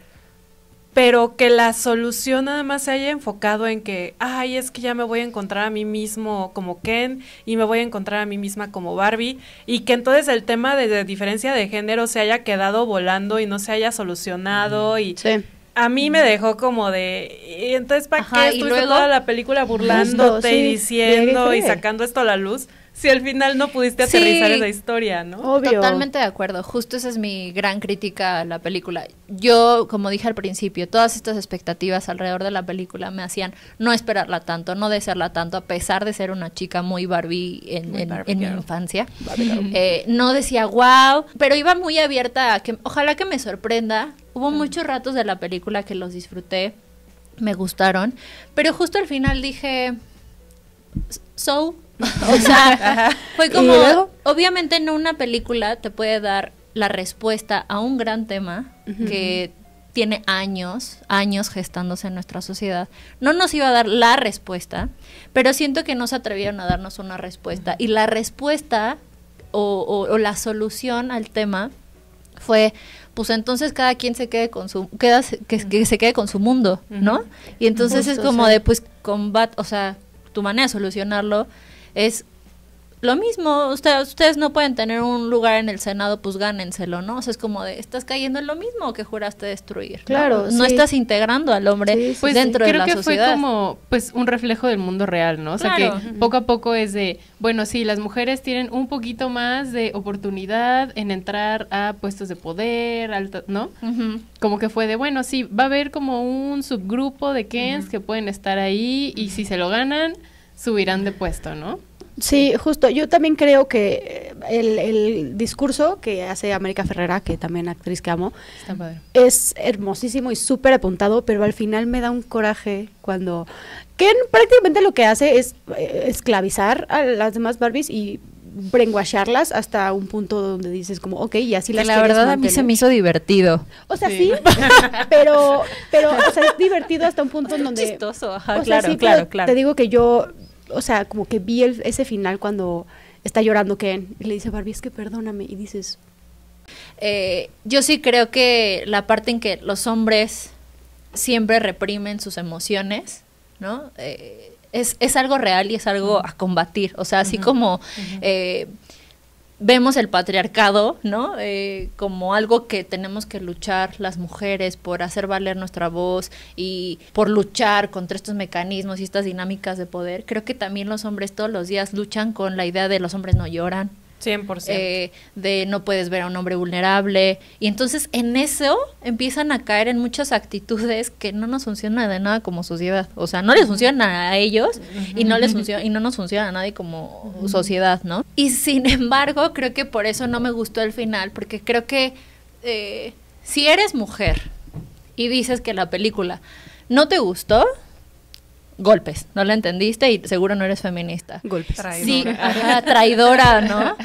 pero que la solución nada más se haya enfocado en que, ay, es que ya me voy a encontrar a mí mismo como Ken y me voy a encontrar a mí misma como Barbie y que entonces el tema de, de diferencia de género se haya quedado volando y no se haya solucionado y
Sí.
a mí me dejó como de, ¿y entonces para qué estuviste
luego-
toda la película burlándote
sí,
y diciendo
¿qué
y sacando esto a la luz si al final no pudiste
Sí.
aterrizar esa historia, ¿no?
Obvio.
Totalmente de acuerdo. Justo esa es mi gran crítica a la película. Yo, como dije al principio, todas estas expectativas alrededor de la película me hacían no esperarla tanto, no desearla tanto, a pesar de ser una chica muy Barbie en,
Muy
en-
Barbie
en mi infancia. Eh, no decía wow, pero iba muy abierta a que ojalá que me sorprenda. Hubo muchos ratos de la película que los disfruté, me gustaron, pero justo al final dije, so, o sea, fue
¿Y
como, obviamente no una película te puede dar la respuesta a un gran tema que tiene años, años gestándose en nuestra sociedad. No nos iba a dar la respuesta, pero siento que no se atrevieron a darnos una respuesta. Y la respuesta o, o- o la solución al tema fue pues entonces cada quien se quede con su queda, que, que se quede con su mundo, ¿no? Y entonces es como de pues combat, o sea, tu manera de solucionarlo es lo mismo, usted- ustedes no pueden tener un lugar en el Senado, pues gánenselo, ¿no? O sea, es como de, estás cayendo en lo mismo que juraste destruir.
Claro,
No
sí.
estás integrando al hombre
Sí, sí,
Pues
dentro de
creo
la
que
sociedad.
fue como pues un reflejo del mundo real, ¿no? O sea
Claro.
que poco a poco es de, bueno, sí, las mujeres tienen un poquito más de oportunidad en entrar a puestos de poder, alto, ¿no? Como que fue de, bueno, sí, va a haber como un subgrupo de Kens que pueden estar ahí y si se lo ganan, subirán de puesto, ¿no?
Sí, justo. Yo también creo que eh, el, el discurso que hace América Ferrera, que también actriz que amo,
Está padre.
es hermosísimo y súper apuntado, pero al final me da un coraje cuando... Ken prácticamente lo que hace es eh, esclavizar a las demás Barbies y brainwasharlas hasta un punto donde dices como, ok, y así
Que
las
la
quieres
verdad a mí se me hizo divertido.
O sea,
Sí.
sí, pero, pero, o sea, es divertido hasta un punto en donde...
Chistoso, ajá,
o sea,
claro,
sí,
claro, claro.
Te digo que yo, o sea, como que vi el- ese final cuando está llorando Ken y le dice Barbie, es que perdóname, y dices,
Eh, yo sí creo que la parte en que los hombres siempre reprimen sus emociones, ¿no? Eh, es, es algo real y es algo a combatir. O sea, así como eh, vemos el patriarcado, ¿no? Eh, como algo que tenemos que luchar las mujeres por hacer valer nuestra voz y por luchar contra estos mecanismos y estas dinámicas de poder. Creo que también los hombres todos los días luchan con la idea de los hombres no lloran,
100%.
eh, de no puedes ver a un hombre vulnerable. Y entonces en eso empiezan a caer en muchas actitudes que no nos funcionan de nada como sociedad. O sea, no les funcionan a ellos y no les funciona y no nos funciona a nadie como sociedad, ¿no? Y sin embargo, creo que por eso no me gustó el final, porque creo que eh, si eres mujer y dices que la película no te gustó, golpes, no la entendiste y seguro no eres feminista.
golpes.
Sí,
Traidora.
ajá, traidora, ¿no?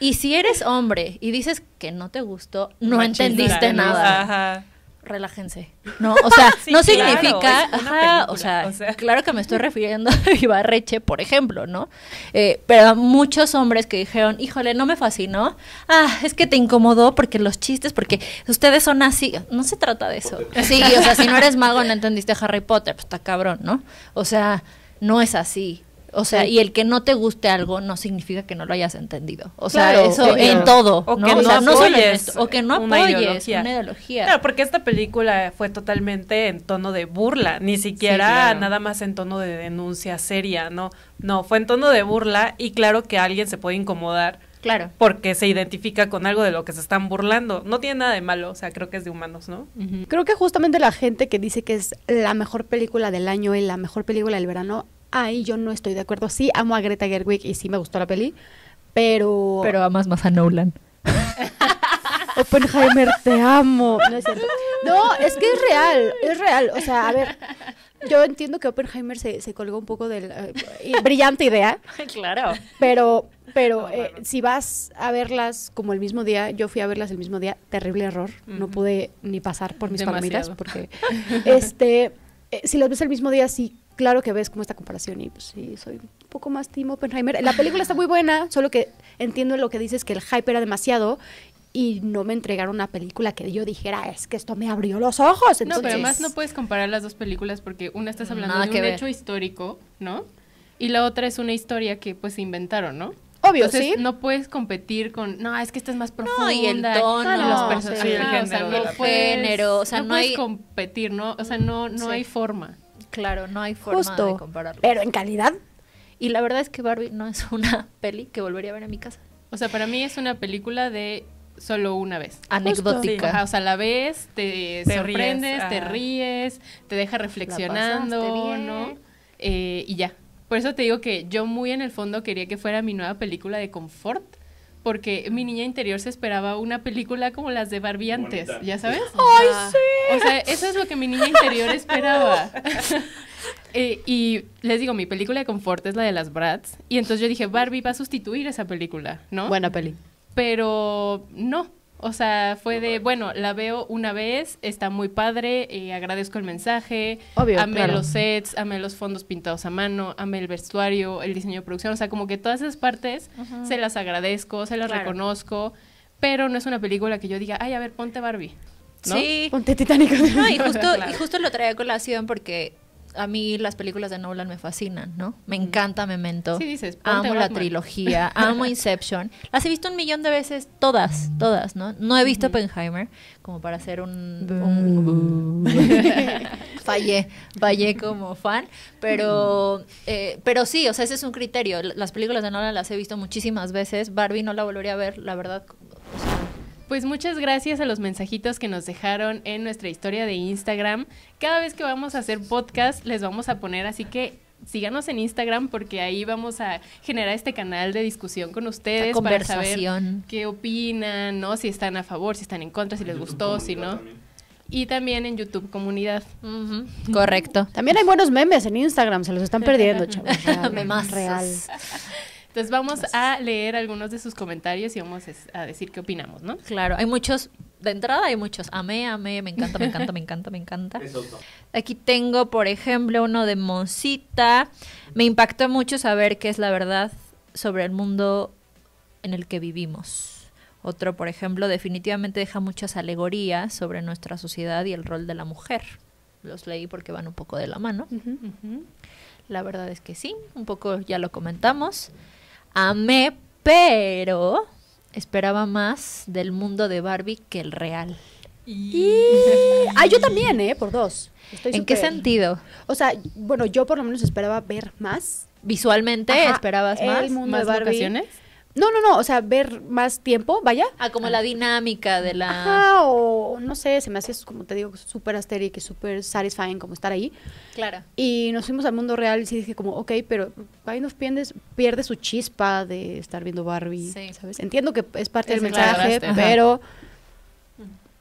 Y si eres hombre y dices que no te gustó, no
Machista,
entendiste nada.
Ajá.
Relájense. No, o sea,
Sí,
no
claro,
significa, ajá, o sea,
o sea.
claro que me estoy refiriendo a Ibarreche, por ejemplo, ¿no? Eh, pero a muchos hombres que dijeron, híjole, no me fascinó, ah, es que te incomodó porque los chistes, porque ustedes son así, no se trata de eso. Sí, o sea, si no eres mago no entendiste Harry Potter, pues está cabrón, ¿no? O sea, no es así. O sea,
Sí.
y el que no te guste algo no significa que no lo hayas entendido. O sea,
Claro,
eso
obvio.
en todo.
O
¿no?
que
O
no
sea, solo en esto, o que no
una
apoyes
ideología.
una ideología.
Claro, porque esta película fue totalmente en tono de burla, ni siquiera
claro.
nada más en tono de denuncia seria, ¿no? No, fue en tono de burla y claro que alguien se puede incomodar
Claro.
porque se identifica con algo de lo que se están burlando. No tiene nada de malo, o sea, creo que es de humanos, ¿no?
Creo que justamente la gente que dice que es la mejor película del año y la mejor película del verano, ahí yo no estoy de acuerdo. Sí, amo a Greta Gerwig y sí me gustó la peli, pero...
Pero amas más a Nolan.
Oppenheimer, te amo. No es cierto. No, es que es real, es real. O sea, a ver, yo entiendo que Oppenheimer se, se colgó un poco de la eh, brillante idea,
claro.
pero, pero eh, si vas a verlas como el mismo día, yo fui a verlas el mismo día, terrible error. No pude ni pasar por mis
Demasiado.
palomitas porque, este, eh, si las ves el mismo día, sí, claro que ves como esta comparación y pues sí, soy un poco más Team Oppenheimer. La película está muy buena, solo que entiendo lo que dices que el hype era demasiado y no me entregaron una película que yo dijera, es que esto me abrió los ojos.
No, pero
Entonces,
además no puedes comparar las dos películas porque una estás hablando
Nada
de
que
un
ver.
hecho histórico, ¿no? Y la otra es una historia que pues se inventaron, ¿no?
Obvio,
Entonces,
sí.
no puedes competir con, no, es que esta es más profunda.
No, y el tono,
y los
no,
personajes,
sí, el
ajá, o sea,
género
no puedes-
género, o sea, no
puedes
hay-
competir, ¿no? O sea, no, no
Sí.
hay forma.
Claro, no hay forma
Justo.
de compararlo.
Pero en calidad,
Y la verdad es que Barbie no es una peli que volvería a ver en mi casa.
O sea, para mí es una película de solo una vez.
Anecdótica.
Ajá, o sea, la ves, te,
Te
sorprendes,
ríes,
te ríes, te deja reflexionando. ¿no? Eh, y ya. Por eso te digo que yo muy en el fondo quería que fuera mi nueva película de confort, porque mi niña interior se esperaba una película como las de Barbie antes,
Bonita.
¿ya sabes?
¡Ay,
O sea, eso es lo que mi niña interior esperaba. Eh, y les digo, mi película de confort es la de las Bratz, y entonces yo dije, Barbie va a sustituir esa película, ¿no?
buena peli.
pero no. O sea, fue de, bueno, la veo una vez, está muy padre, eh, agradezco el mensaje,
Obvio,
amé
claro.
los sets, amé los fondos pintados a mano, amé el vestuario, el diseño de producción, o sea, como que todas esas partes se las agradezco, se las
Claro.
reconozco, pero no es una película que yo diga, ay, a ver, ponte Barbie. ¿no?
Sí.
Ponte Titánico.
No, y justo,
Claro.
y justo lo traía a colación porque a mí las películas de Nolan me fascinan, ¿no? Me encanta Memento.
Sí, dices,
amo la trilogía, amo Inception. Las he visto un millón de veces, todas, todas, ¿no? No he visto Oppenheimer como para hacer un... un- fallé, fallé como fan, pero, eh, pero sí, o sea, ese es un criterio. Las películas de Nolan las he visto muchísimas veces. Barbie no la volvería a ver, la verdad.
Pues muchas gracias a los mensajitos que nos dejaron en nuestra historia de Instagram. Cada vez que vamos a hacer podcast les vamos a poner, así que síganos en Instagram porque ahí vamos a generar este canal de discusión con ustedes para saber qué opinan, ¿no? Si están a favor, si están en contra, si les
YouTube
gustó, si no.
también.
Y también en YouTube Comunidad.
correcto.
También hay buenos memes en Instagram, se los están perdiendo, chavos. Real.
Entonces vamos a leer algunos de sus comentarios y vamos a decir qué opinamos, ¿no?
Claro, hay muchos, de entrada hay muchos, amé, amé, me encanta, me encanta, me encanta, me encanta. Aquí tengo, por ejemplo, uno de Monsita. Me impactó mucho saber qué es la verdad sobre el mundo en el que vivimos. Otro, por ejemplo, definitivamente deja muchas alegorías sobre nuestra sociedad y el rol de la mujer. Los leí porque van un poco de la mano. La verdad es que sí, un poco ya lo comentamos. Amé, pero esperaba más del mundo de Barbie que el real.
Y... Ah, yo también, ¿eh? Por dos. Estoy
¿En qué sentido?
O sea, bueno, yo por lo menos esperaba ver más.
¿Visualmente
Ajá,
esperabas
el
más?
mundo
¿Más
de Barbie.
locaciones?
No, no, no, o sea, ver más tiempo, vaya.
Ah, como la dinámica de la...
Ajá, o no sé, se me hace, como te digo, súper asteric y súper satisfying como estar ahí.
Claro.
Y nos fuimos al mundo real y sí dije como, ok, pero ahí nos pierdes, pierde su chispa de estar viendo Barbie,
Sí.
¿sabes? Entiendo que es parte
Es
del
el
mensaje,
ajá.
pero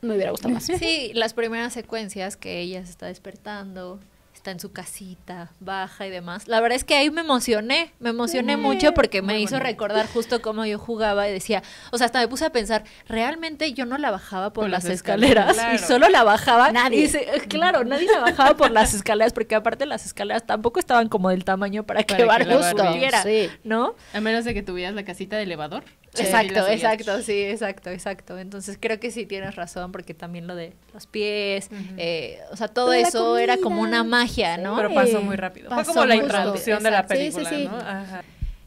me hubiera gustado más.
Sí, las primeras secuencias que ella se está despertando, está en su casita, baja y demás. La verdad es que ahí me emocioné, me emocioné mucho porque me hizo recordar justo cómo yo jugaba y decía, o sea, hasta me puse a pensar, realmente yo no la bajaba por,
Por
las,
las
escaleras,
escaleras,
y solo la bajaba
Nadie.
y se- eh, claro, nadie la bajaba por las escaleras porque aparte las escaleras tampoco estaban como del tamaño para que
Para que
Barbie- subiera,
sí.
¿no?
A menos de que tuvieras la casita de elevador.
Exacto, exacto, sí, exacto, exacto. Entonces creo que sí tienes razón, porque también lo de los pies, eh, o sea, todo eso era como una magia, ¿no?
Pero pasó muy rápido. Fue
Pasó
como la introducción de la
Exacto. Sí, sí,
película,
sí.
¿no? Ajá.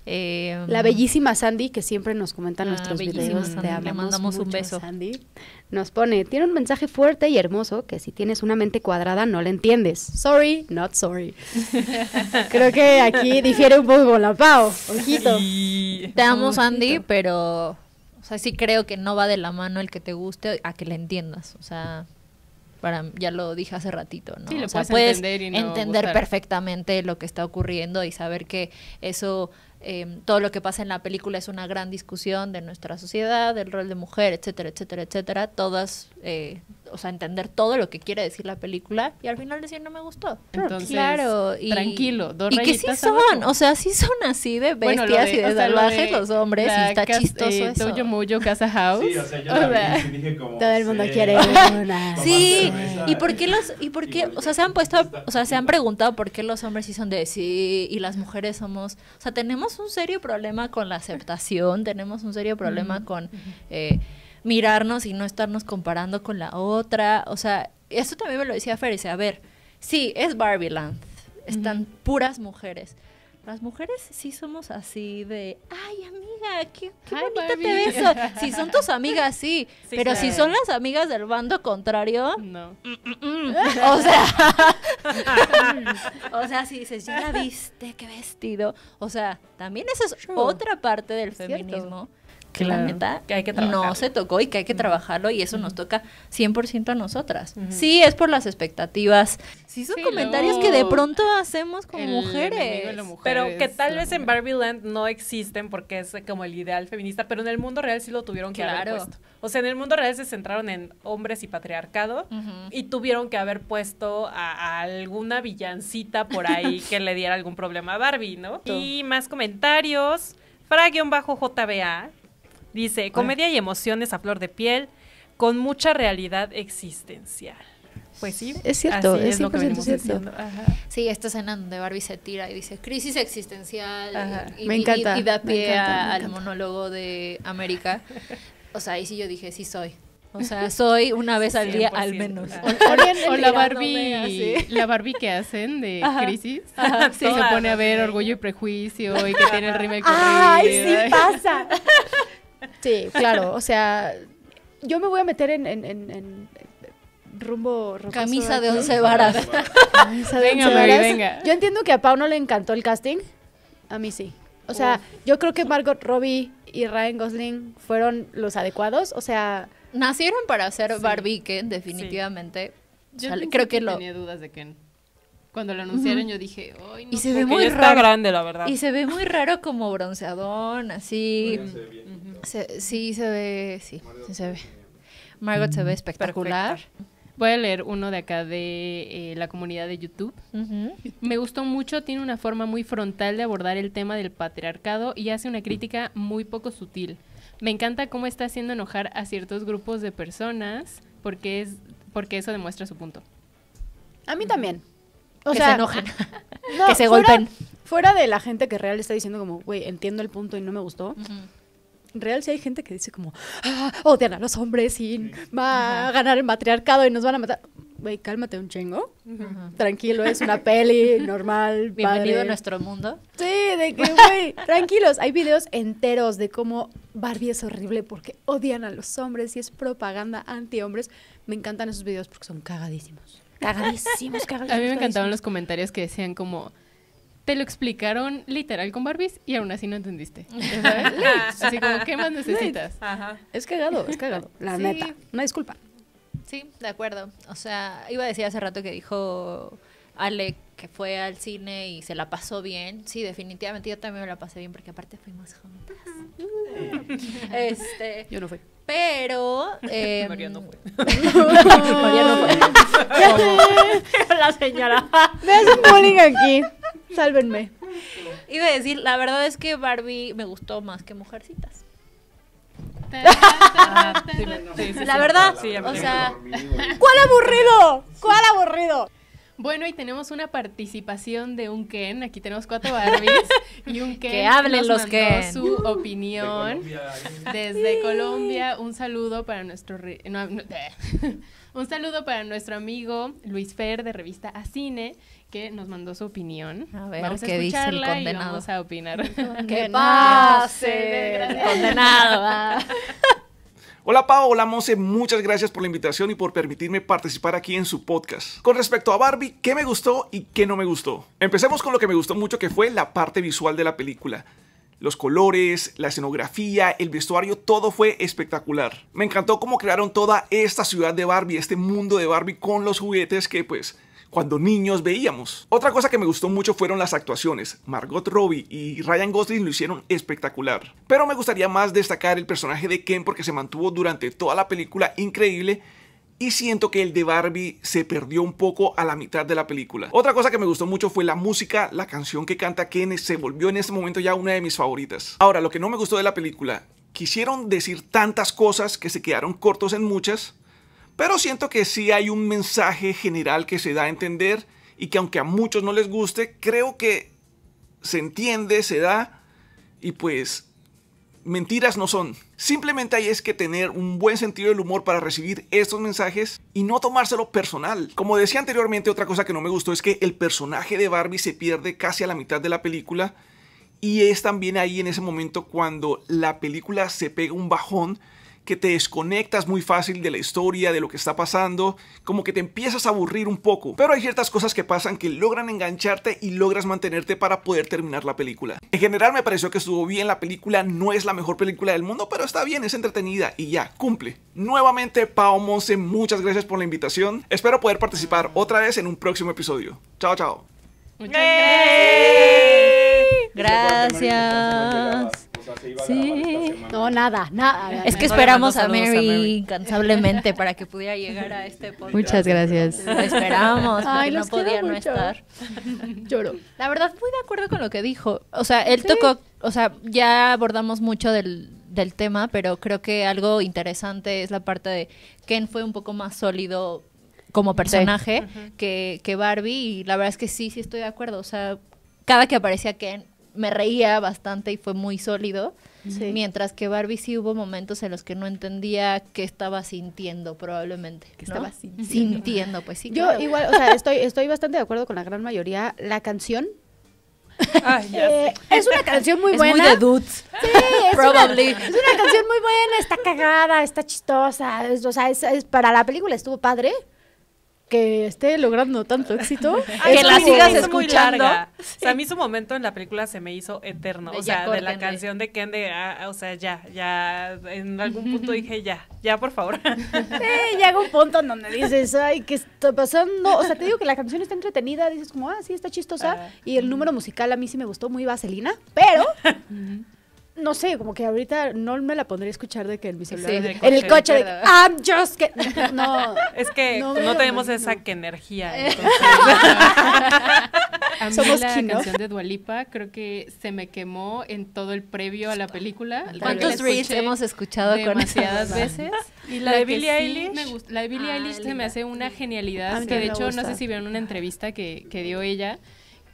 Eh,
La bellísima Sandy, que siempre nos comenta en nuestros videos,
Sandy,
te
le
amamos
mandamos un beso.
Sandy, nos pone, tiene un mensaje fuerte y hermoso que si tienes una mente cuadrada no la entiendes. Sorry, not sorry. Creo que aquí difiere un poco con la Pau. Ojito.
Te amo, Sandy, pero, o sea, sí creo que no va de la mano el que te guste a que la entiendas. O sea, para, ya lo dije hace ratito, ¿no?
Sí, lo
o sea,
puedes entender y no
entender perfectamente lo que está ocurriendo y saber que eso, eh, todo lo que pasa en la película es una gran discusión de nuestra sociedad, del rol de mujer, etcétera, etcétera, etcétera. Todas, eh, o sea, entender todo lo que quiere decir la película y al final decir no me gustó.
Entonces,
claro, y,
tranquilo, dos
y que sí son,
abajo.
o sea, sí son así de
Bueno,
bestias
lo de-
y de
o sea, lo
salvajes
de
los hombres
la
y está
cas-
chistoso
eh,
eso.
Mojo Casa House.
Sí, o sea, yo
O
la
sea,
vi y quiere como.
Todo el mundo
sí,
quiere una.
Sí,
cerveza
y por qué los y por qué, o sea, se han puesto, o sea, se han preguntado por qué los hombres sí son de sí y las mujeres somos, o sea, tenemos un serio problema con la aceptación, tenemos un serio problema con eh, mirarnos y no estarnos comparando con la otra, o sea, eso también me lo decía Fer, dice, a ver, sí, es Barbie Land, están puras mujeres. Las mujeres sí somos así de, ay amiga, qué, qué
Hi,
bonita
Barbie".
te ves. Si son tus amigas, sí,
Sí,
pero si son las amigas del bando contrario,
No.
o sea, o sea, si dices, ya la viste, qué vestido. O sea, también esa es otra parte del
cierto.
feminismo que la neta
que hay que
no se tocó y que hay que trabajarlo y eso nos toca 100% a nosotras. Sí, es por las expectativas. Sí, son
Sí,
comentarios que de pronto hacemos como mujeres.
Pero que tal vez en. Barbie Land no existen porque es como el ideal feminista, pero en el mundo real sí lo tuvieron que haber puesto. O sea, en el mundo real se centraron en hombres y patriarcado y tuvieron que haber puesto a, a alguna villancita por ahí que le diera algún problema a Barbie, ¿no? Y más comentarios. Fra-JBA dice, comedia y emociones a flor de piel con mucha realidad existencial. Pues sí,
Es cierto,
así
es
lo que
100%
venimos
cierto.
Ajá.
Sí, esta escena donde Barbie se tira y dice crisis existencial y,
Me encanta,
y da
me
pie
encanta,
a-
me
al
encanta.
monólogo de América. O sea, ahí sí yo dije, sí soy. O sea, soy una vez al día al
100%.
menos.
O, o la Barbie,
así.
la Barbie que hacen de
Ajá.
Crisis.
Ajá,
Sí, se pone a ver. Orgullo y Prejuicio y que tiene el rímel
¡Ay,
corrido.
sí pasa! Sí, claro, o sea, yo me voy a meter en, en- en- en rumbo
Camisa de once varas.
Camisa de
Venga,
once
Mary,
varas.
venga.
Yo entiendo que a Pau no le encantó el casting, a mí sí. O sea, yo creo que Margot Robbie y Ryan Gosling fueron los adecuados, o sea,
Nacieron para ser
Sí.
Barbie Ken, definitivamente.
Yo
sea, creo
principio
que lo...
tenía dudas de Ken. Cuando lo anunciaron yo dije, ay, no
Y se
sé".
ve muy
ya está
raro.
grande, la verdad.
Y se ve muy raro como bronceadón, así.
Ya se ve bien.
Se- sí, se ve, sí, sí se ve. Margot se ve espectacular.
Voy a leer uno de acá de eh, la comunidad de YouTube. Me gustó mucho, tiene una forma muy frontal de abordar el tema del patriarcado y hace una crítica muy poco sutil. Me encanta cómo está haciendo enojar a ciertos grupos de personas porque es porque eso demuestra su punto.
a mí también. O
que
sea,
se enojan.
no,
que se golpen.
Fuera de la gente que real está diciendo como, güey, entiendo el punto y no me gustó. Real sí hay gente que dice como, ah, odian a los hombres y va a ganar el matriarcado y nos van a matar. Güey, cálmate un chingo. Tranquilo, es una peli normal.
Bienvenido
padre.
a nuestro mundo.
Sí, de que, güey, tranquilos. Hay videos enteros de cómo Barbie es horrible porque odian a los hombres y es propaganda anti-hombres. Me encantan esos videos porque son cagadísimos. Cagadísimos, cagadísimos.
A mí me encantaban los comentarios que decían como te lo explicaron literal con Barbies y aún así no entendiste. ¿sabes? Así como, ¿qué más necesitas?
Ajá.
Es cagado, es cagado. La
Sí.
neta. Una disculpa.
Sí, de acuerdo. O sea, iba a decir hace rato que dijo Ale que fue al cine y se la pasó bien. Sí, definitivamente yo también me la pasé bien porque aparte fuimos juntas. este,
Yo no fui.
pero eh,
María no fue.
María no fue. la señora.
Me hacen bullying aquí. Sálvenme.
Iba a decir, la verdad es que Barbie me gustó más que Mujercitas.
Ah, sí, sí, sí,
La verdad, o sea,
¿Cuál aburrido? ¿Cuál aburrido?
Bueno, y tenemos una participación de un Ken. Aquí tenemos cuatro Barbies y un Ken.
Que hablen
nos
los
mandó
Ken.
su
De
opinión.
Colombia.
Desde Colombia, un saludo para nuestro re- no, no, un saludo para nuestro amigo Luis Fer de revista Acine que nos mandó su opinión.
A ver,
vamos a
¿qué dice el
escucharla y
condenado?
vamos a opinar.
¡Que
pase.
Condenado. va.
Hola Pau, hola Monse, muchas gracias por la invitación y por permitirme participar aquí en su podcast. Con respecto a Barbie, ¿qué me gustó y qué no me gustó? Empecemos con lo que me gustó mucho que fue la parte visual de la película. Los colores, la escenografía, el vestuario, todo fue espectacular. Me encantó cómo crearon toda esta ciudad de Barbie, este mundo de Barbie con los juguetes que pues cuando niños veíamos. Otra cosa que me gustó mucho fueron las actuaciones. Margot Robbie y Ryan Gosling lo hicieron espectacular. Pero me gustaría más destacar el personaje de Ken porque se mantuvo durante toda la película increíble y siento que el de Barbie se perdió un poco a la mitad de la película. Otra cosa que me gustó mucho fue la música, la canción que canta Ken se volvió en este momento ya una de mis favoritas. Ahora, lo que no me gustó de la película, quisieron decir tantas cosas que se quedaron cortos en muchas, pero siento que sí hay un mensaje general que se da a entender y que aunque a muchos no les guste, creo que se entiende, se da y pues mentiras no son. Simplemente hay es que tener un buen sentido del humor para recibir estos mensajes y no tomárselo personal. Como decía anteriormente, otra cosa que no me gustó es que el personaje de Barbie se pierde casi a la mitad de la película y es también ahí en ese momento cuando la película se pega un bajón que te desconectas muy fácil de la historia, de lo que está pasando, como que te empiezas a aburrir un poco. Pero hay ciertas cosas que pasan que logran engancharte y logras mantenerte para poder terminar la película. En general me pareció que estuvo bien la película, no es la mejor película del mundo, pero está bien, es entretenida y ya, cumple. Nuevamente, Pao Monse, muchas gracias por la invitación. Espero poder participar otra vez en un próximo episodio. Chao, chao.
Muchas
Gracias.
Sea, se iba a
Sí.
grabar esta semana.
No, nada, nada.
Es que esperamos a Mary incansablemente para que pudiera llegar a este podcast.
Muchas gracias.
Lo esperamos,
Ay,
porque no podía no estar.
Lloro.
La verdad, muy de acuerdo con lo que dijo. O sea, él tocó, o sea, ya abordamos mucho del, del tema, pero creo que algo interesante es la parte de Ken fue un poco más sólido como personaje que, que Barbie y la verdad es que sí, sí estoy de acuerdo. O sea, cada que aparecía Ken me reía bastante y fue muy sólido.
Sí.
Mientras que Barbie sí hubo momentos en los que no entendía qué estaba sintiendo probablemente.
¿Qué
¿no?
estaba sintiendo?
Sintiendo, pues sí.
Yo
claro.
igual, o sea, estoy, estoy bastante de acuerdo con la gran mayoría. La canción
Ay, ya
eh, es una canción muy
es
buena.
muy de dudes.
Sí, es
Probably.
Una, es una canción muy buena, está cagada, está chistosa. es- o sea, es, es- para la película estuvo padre. Que esté logrando tanto éxito.
Que la sigas
muy
escuchando.
larga. O sea, a mí su momento en la película se me hizo eterno.
De
o sea, de la canción de Ken de, ah, o sea, ya, ya, en algún punto dije ya, ya, por favor.
Sí, llega un punto en donde dices, ay, ¿qué está pasando? O sea, te digo que la canción está entretenida, dices como, ah, sí, está chistosa.
Ah.
Y el número musical a mí sí me gustó muy vaselina, pero... No sé, como que ahorita no me la pondría a escuchar de que en mi celular,
Sí,
de-
de
en el
coche,
coche, de que,
¿verdad?
I'm just que no,
es que
No
tenemos
no.
esa que energía. Entonces-
A mí
Somos
la
Kino.
canción de Dualipa creo que se me quemó en todo el previo a la película.
¿Cuántos reels hemos escuchado con
demasiadas veces?
¿Y la de Billie
sí
Eilish?
me gusta- la de Billie
Ah,
Eilish se me hace una genialidad. Que de hecho, no sé si vieron una entrevista que, que dio ella,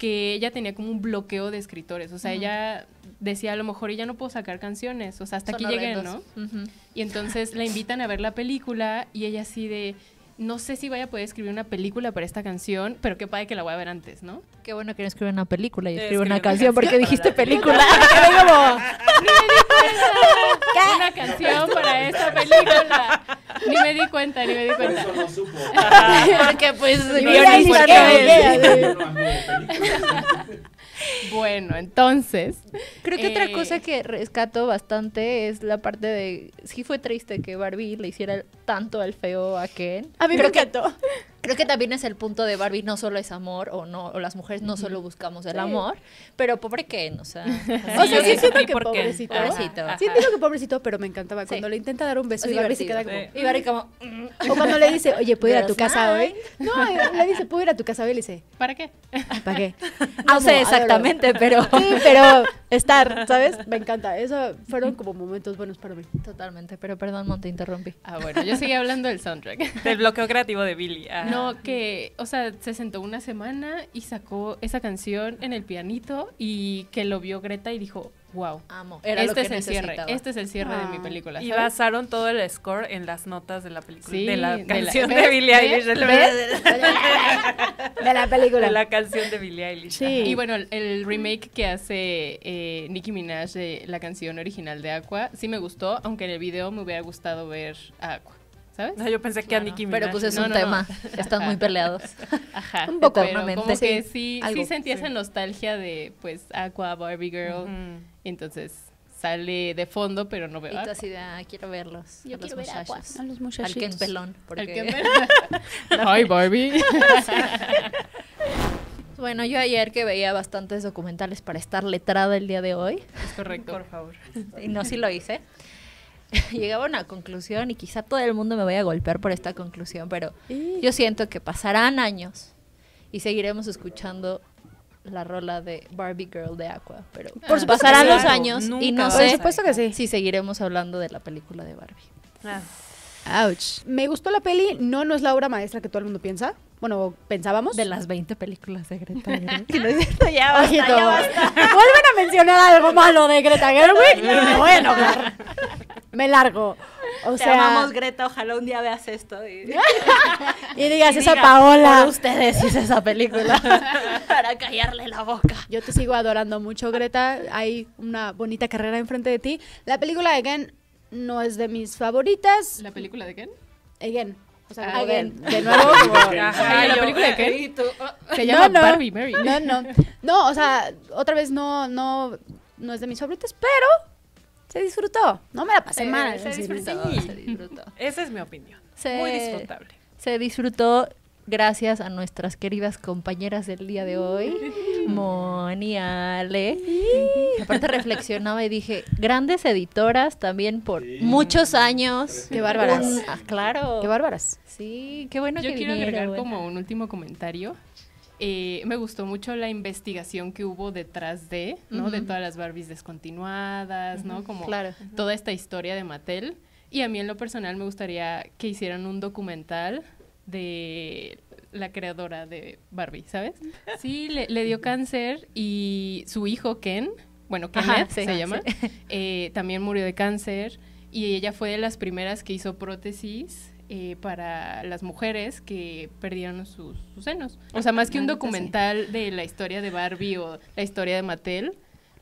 que ella tenía como un bloqueo de escritores. O sea, ella decía, a lo mejor ya no puedo sacar canciones. O sea, hasta
Son
aquí llegué, ¿no? Y entonces la invitan a ver la película y ella así de, no sé si vaya a poder escribir una película para esta canción, pero qué padre que la voy a ver antes, ¿no?
Qué bueno que no escribe una película y escribe
escribe
una
una
canción porque dijiste
para la
película.
Una canción para esta película. Ni me di cuenta, ni me di
Por
cuenta.
eso no supo.
porque pues guionista no es.
Bueno, entonces,
Creo que otra
Eh,
cosa que rescato bastante es la parte de sí fue triste que Barbie le hiciera tanto al feo a Ken.
a mí me
que
encantó.
Creo que también es el punto de Barbie no solo es amor o no o las mujeres no solo buscamos el amor, pero pobre Ken, o sea,
O sea, sí siento que pobrecito.
Pobrecito.
Sí entiendo que pobrecito, pero me encantaba. Cuando
Sí.
le intenta dar un beso
es
y Barbie se queda como...
Sí.
Y Barbie como mm,
O cuando le dice, oye, ¿puedo ir a tu casa hoy? No, le dice, ¿puedo ir a tu casa hoy? Y le dice,
¿para qué?
¿para qué?
no
Amo,
sé
adoro.
exactamente, pero
Sí, pero estar, ¿sabes? Me encanta. Eso fueron como momentos buenos para mí.
Totalmente, pero perdón, Mon, te interrumpí.
Ah, bueno, yo seguí hablando del soundtrack.
Del bloqueo creativo de Billy. Ah.
No, que, o sea, se sentó una semana y sacó esa canción en el pianito y que lo vio Greta y dijo, wow.
Amo. Era lo
este
que
es el cierre, este es el cierre de mi
Ah.
película.
Y
¿sabes?
basaron todo el score en las notas de la película.
Sí,
de la
de la-
canción de,
¿ves?
Billie Eilish.
¿ves?
De la,
De la película.
de la canción de Billie Eilish.
Sí.
Y bueno, el, el remake que hace eh, Nicki Minaj de la canción original de Aqua, sí me gustó, aunque en el video me hubiera gustado ver a Aqua, ¿sabes?
No, yo pensé que a Nicki Minaj.
Pero pues es
No,
un
no, no.
tema. Están muy peleados.
Ajá.
Un poco.
pero como
Normalmente.
que sí,
Algo,
sí sentía
sí.
esa nostalgia de, pues, Aqua, Barbie Girl. Entonces sale de fondo, pero no veo
Y tú así de, ah, quiero verlos.
Yo
a
quiero
los
ver a Aqua.
muchachos.
A los
Al
muchachitos.
Ken pelón. Porque...
Que me- Ay, Barbie.
Bueno, yo ayer que veía bastantes documentales para estar letrada el día de hoy,
es correcto.
Por favor.
y no si lo hice, llegaba a una conclusión y quizá todo el mundo me vaya a golpear por esta conclusión, pero yo siento que pasarán años y seguiremos escuchando la rola de Barbie Girl de Aqua, pero
Por supuesto
pasarán los
sí.
años y no sé
que sí.
si seguiremos hablando de la película de Barbie.
Ah.
Ouch. Me gustó la peli. No, no es la obra maestra que todo el mundo piensa. Bueno, pensábamos.
De las 20 películas de Greta Gerwig. No es cierto, ya basta,
Ojito.
ya basta.
Vuelven a mencionar algo malo de Greta Gerwig. Me voy a enojar. Me largo. O
Te
sea,
amamos, Greta. Ojalá un día veas esto. Y,
y digas
y
esa
diga,
Paola.
Ustedes hice esa película. Para callarle la boca.
Yo te sigo adorando mucho, Greta. Hay una bonita carrera enfrente de ti. La película Again no es de mis favoritas.
¿La película de Ken?
Again. O sea,
Ah,
again.
again.
De nuevo, como...
Ajá,
Ay, la película de Ken
tú, oh,
se llama
no, no.
Barbie Mary.
No, no. No, o sea, otra vez no, no, no es de mis favoritas, pero se disfrutó. No me la pasé
se-
mal.
Se disfrutó.
sí.
Se disfrutó.
Esa es mi opinión.
Se-
Muy disfrutable.
Se disfrutó gracias a nuestras queridas compañeras del día de hoy, Moni, Ale. Aparte reflexionaba y dije, grandes editoras también por
Sí.
muchos años.
Qué bárbaras.
Un- ah, claro.
Qué bárbaras.
Sí, qué bueno
Yo
que
quiero
vinieron,
agregar como un último comentario. Eh, me gustó mucho la investigación que hubo detrás de, ¿no? De todas las Barbies descontinuadas, ¿no? Como
Claro.
toda esta historia de Mattel. Y a mí en lo personal me gustaría que hicieran un documental de la creadora de Barbie, ¿sabes? Sí, le, le dio cáncer y su hijo Ken, bueno,
Ajá,
Kenneth
sí,
se
sí.
llama, eh, también murió de cáncer y ella fue de las primeras que hizo prótesis eh, para las mujeres que perdieron sus, sus senos. O sea, más que un documental de la historia de Barbie o la historia de Mattel,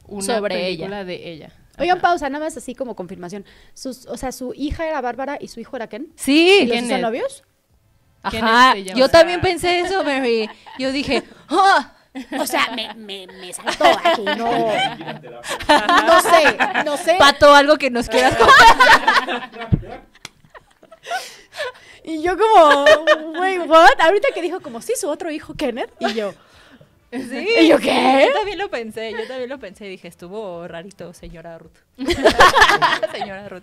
una
Sobre
película de ella.
Oigan, pausa, nada más así como confirmación. Sus, o sea, su hija era Bárbara y su hijo era Ken.
Sí,
¿Y son novios?
Ajá, yo también pensé eso, Mary. Yo dije, ¡ah!
O sea, me, me, me saltó aquí, no. No sé, no sé.
Pato, algo que nos quieras contar.
Y yo como, wait, what? Ahorita que dijo como, sí, su otro hijo, Kenneth. Y yo,
Sí.
¿Y yo qué?
Yo también lo pensé, yo también lo pensé. Dije, estuvo rarito, señora Ruth. señora Ruth.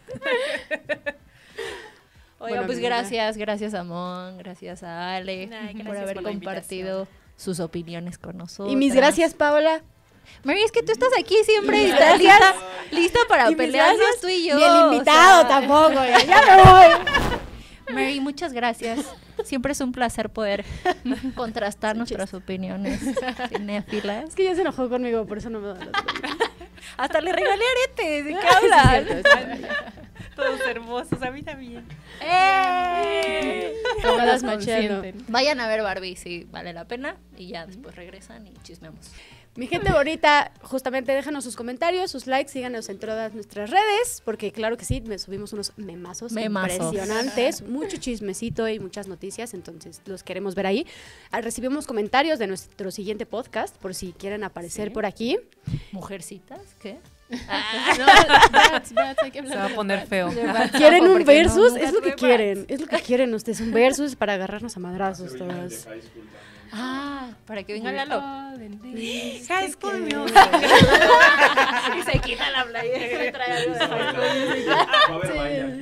Oiga,
Bueno,
pues
mira.
gracias, gracias a Mon, gracias a Ale
Ay,
por
gracias
haber
por la
compartido sus opiniones con nosotros.
y mis gracias, Paola.
Mary, es que tú estás aquí siempre
Y
y estás lista, lista para
Y
pelearnos tú y yo.
Ni el
o
invitado
sea.
tampoco, ya, ya me voy.
Mary, muchas gracias. Siempre es un placer poder contrastar nuestras opiniones cinéfilas.
Es que ya se enojó conmigo, por eso no me da la
Hasta le regalé aretes. ¿De qué
Sí,
Todos hermosos, a mí también.
¡Eh!
Todas.
Vayan a ver Barbie si vale la pena y ya después regresan y chismeamos.
Mi gente bonita, justamente déjanos sus comentarios, sus likes, síganos en todas nuestras redes, porque claro que sí, me subimos unos memazos,
Memazos.
impresionantes, mucho chismecito y muchas noticias, entonces los queremos ver ahí. Ah, Recibimos comentarios de nuestro siguiente podcast, por si quieren aparecer por aquí.
¿Mujercitas? ¿Qué?
No, hay que
Se va a poner feo.
¿Quieren un
no,
versus?
nunca
es lo que quieren, es lo que quieren ustedes, un versus para agarrarnos a madrazos todas.
Ah, para que venga Lalo.
High School Music.
y se quita la playera y trae algo de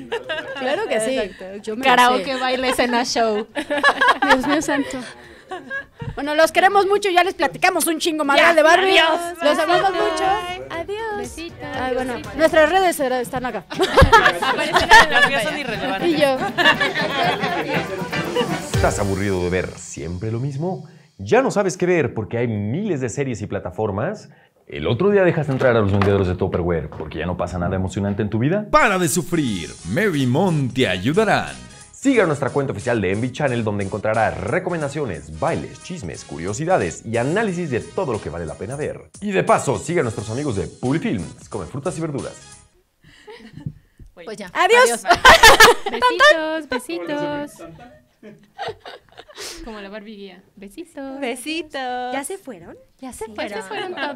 ¿no?
Claro que sí. Yo me
Karaoke, baile, escena, show.
Dios mío santo. Bueno, los queremos mucho, ya les platicamos un chingo madral de Barbie.
adiós.
Los amamos mucho. Adiós. Ay, bueno, nuestras redes están acá.
Son irrelevantes.
y yo.
¿Estás aburrido de ver siempre lo mismo? ¿Ya no sabes qué ver porque hay miles de series y plataformas? ¿El otro día dejaste entrar a los vendedores de Tupperware porque ya no pasa nada emocionante en tu vida?
Para de sufrir, Mary Mon te ayudarán.
Siga nuestra cuenta oficial de Envy Channel donde encontrarás recomendaciones, bailes, chismes, curiosidades y análisis de todo lo que vale la pena ver. Y de paso, siga a nuestros amigos de Publifilms, come frutas y verduras.
Pues ya.
Adiós.
Besitos, besitos. Como la Barbie guía. Besitos.
Besitos.
¿Ya se fueron?
Ya se
Ya
fueron.
se fueron todos.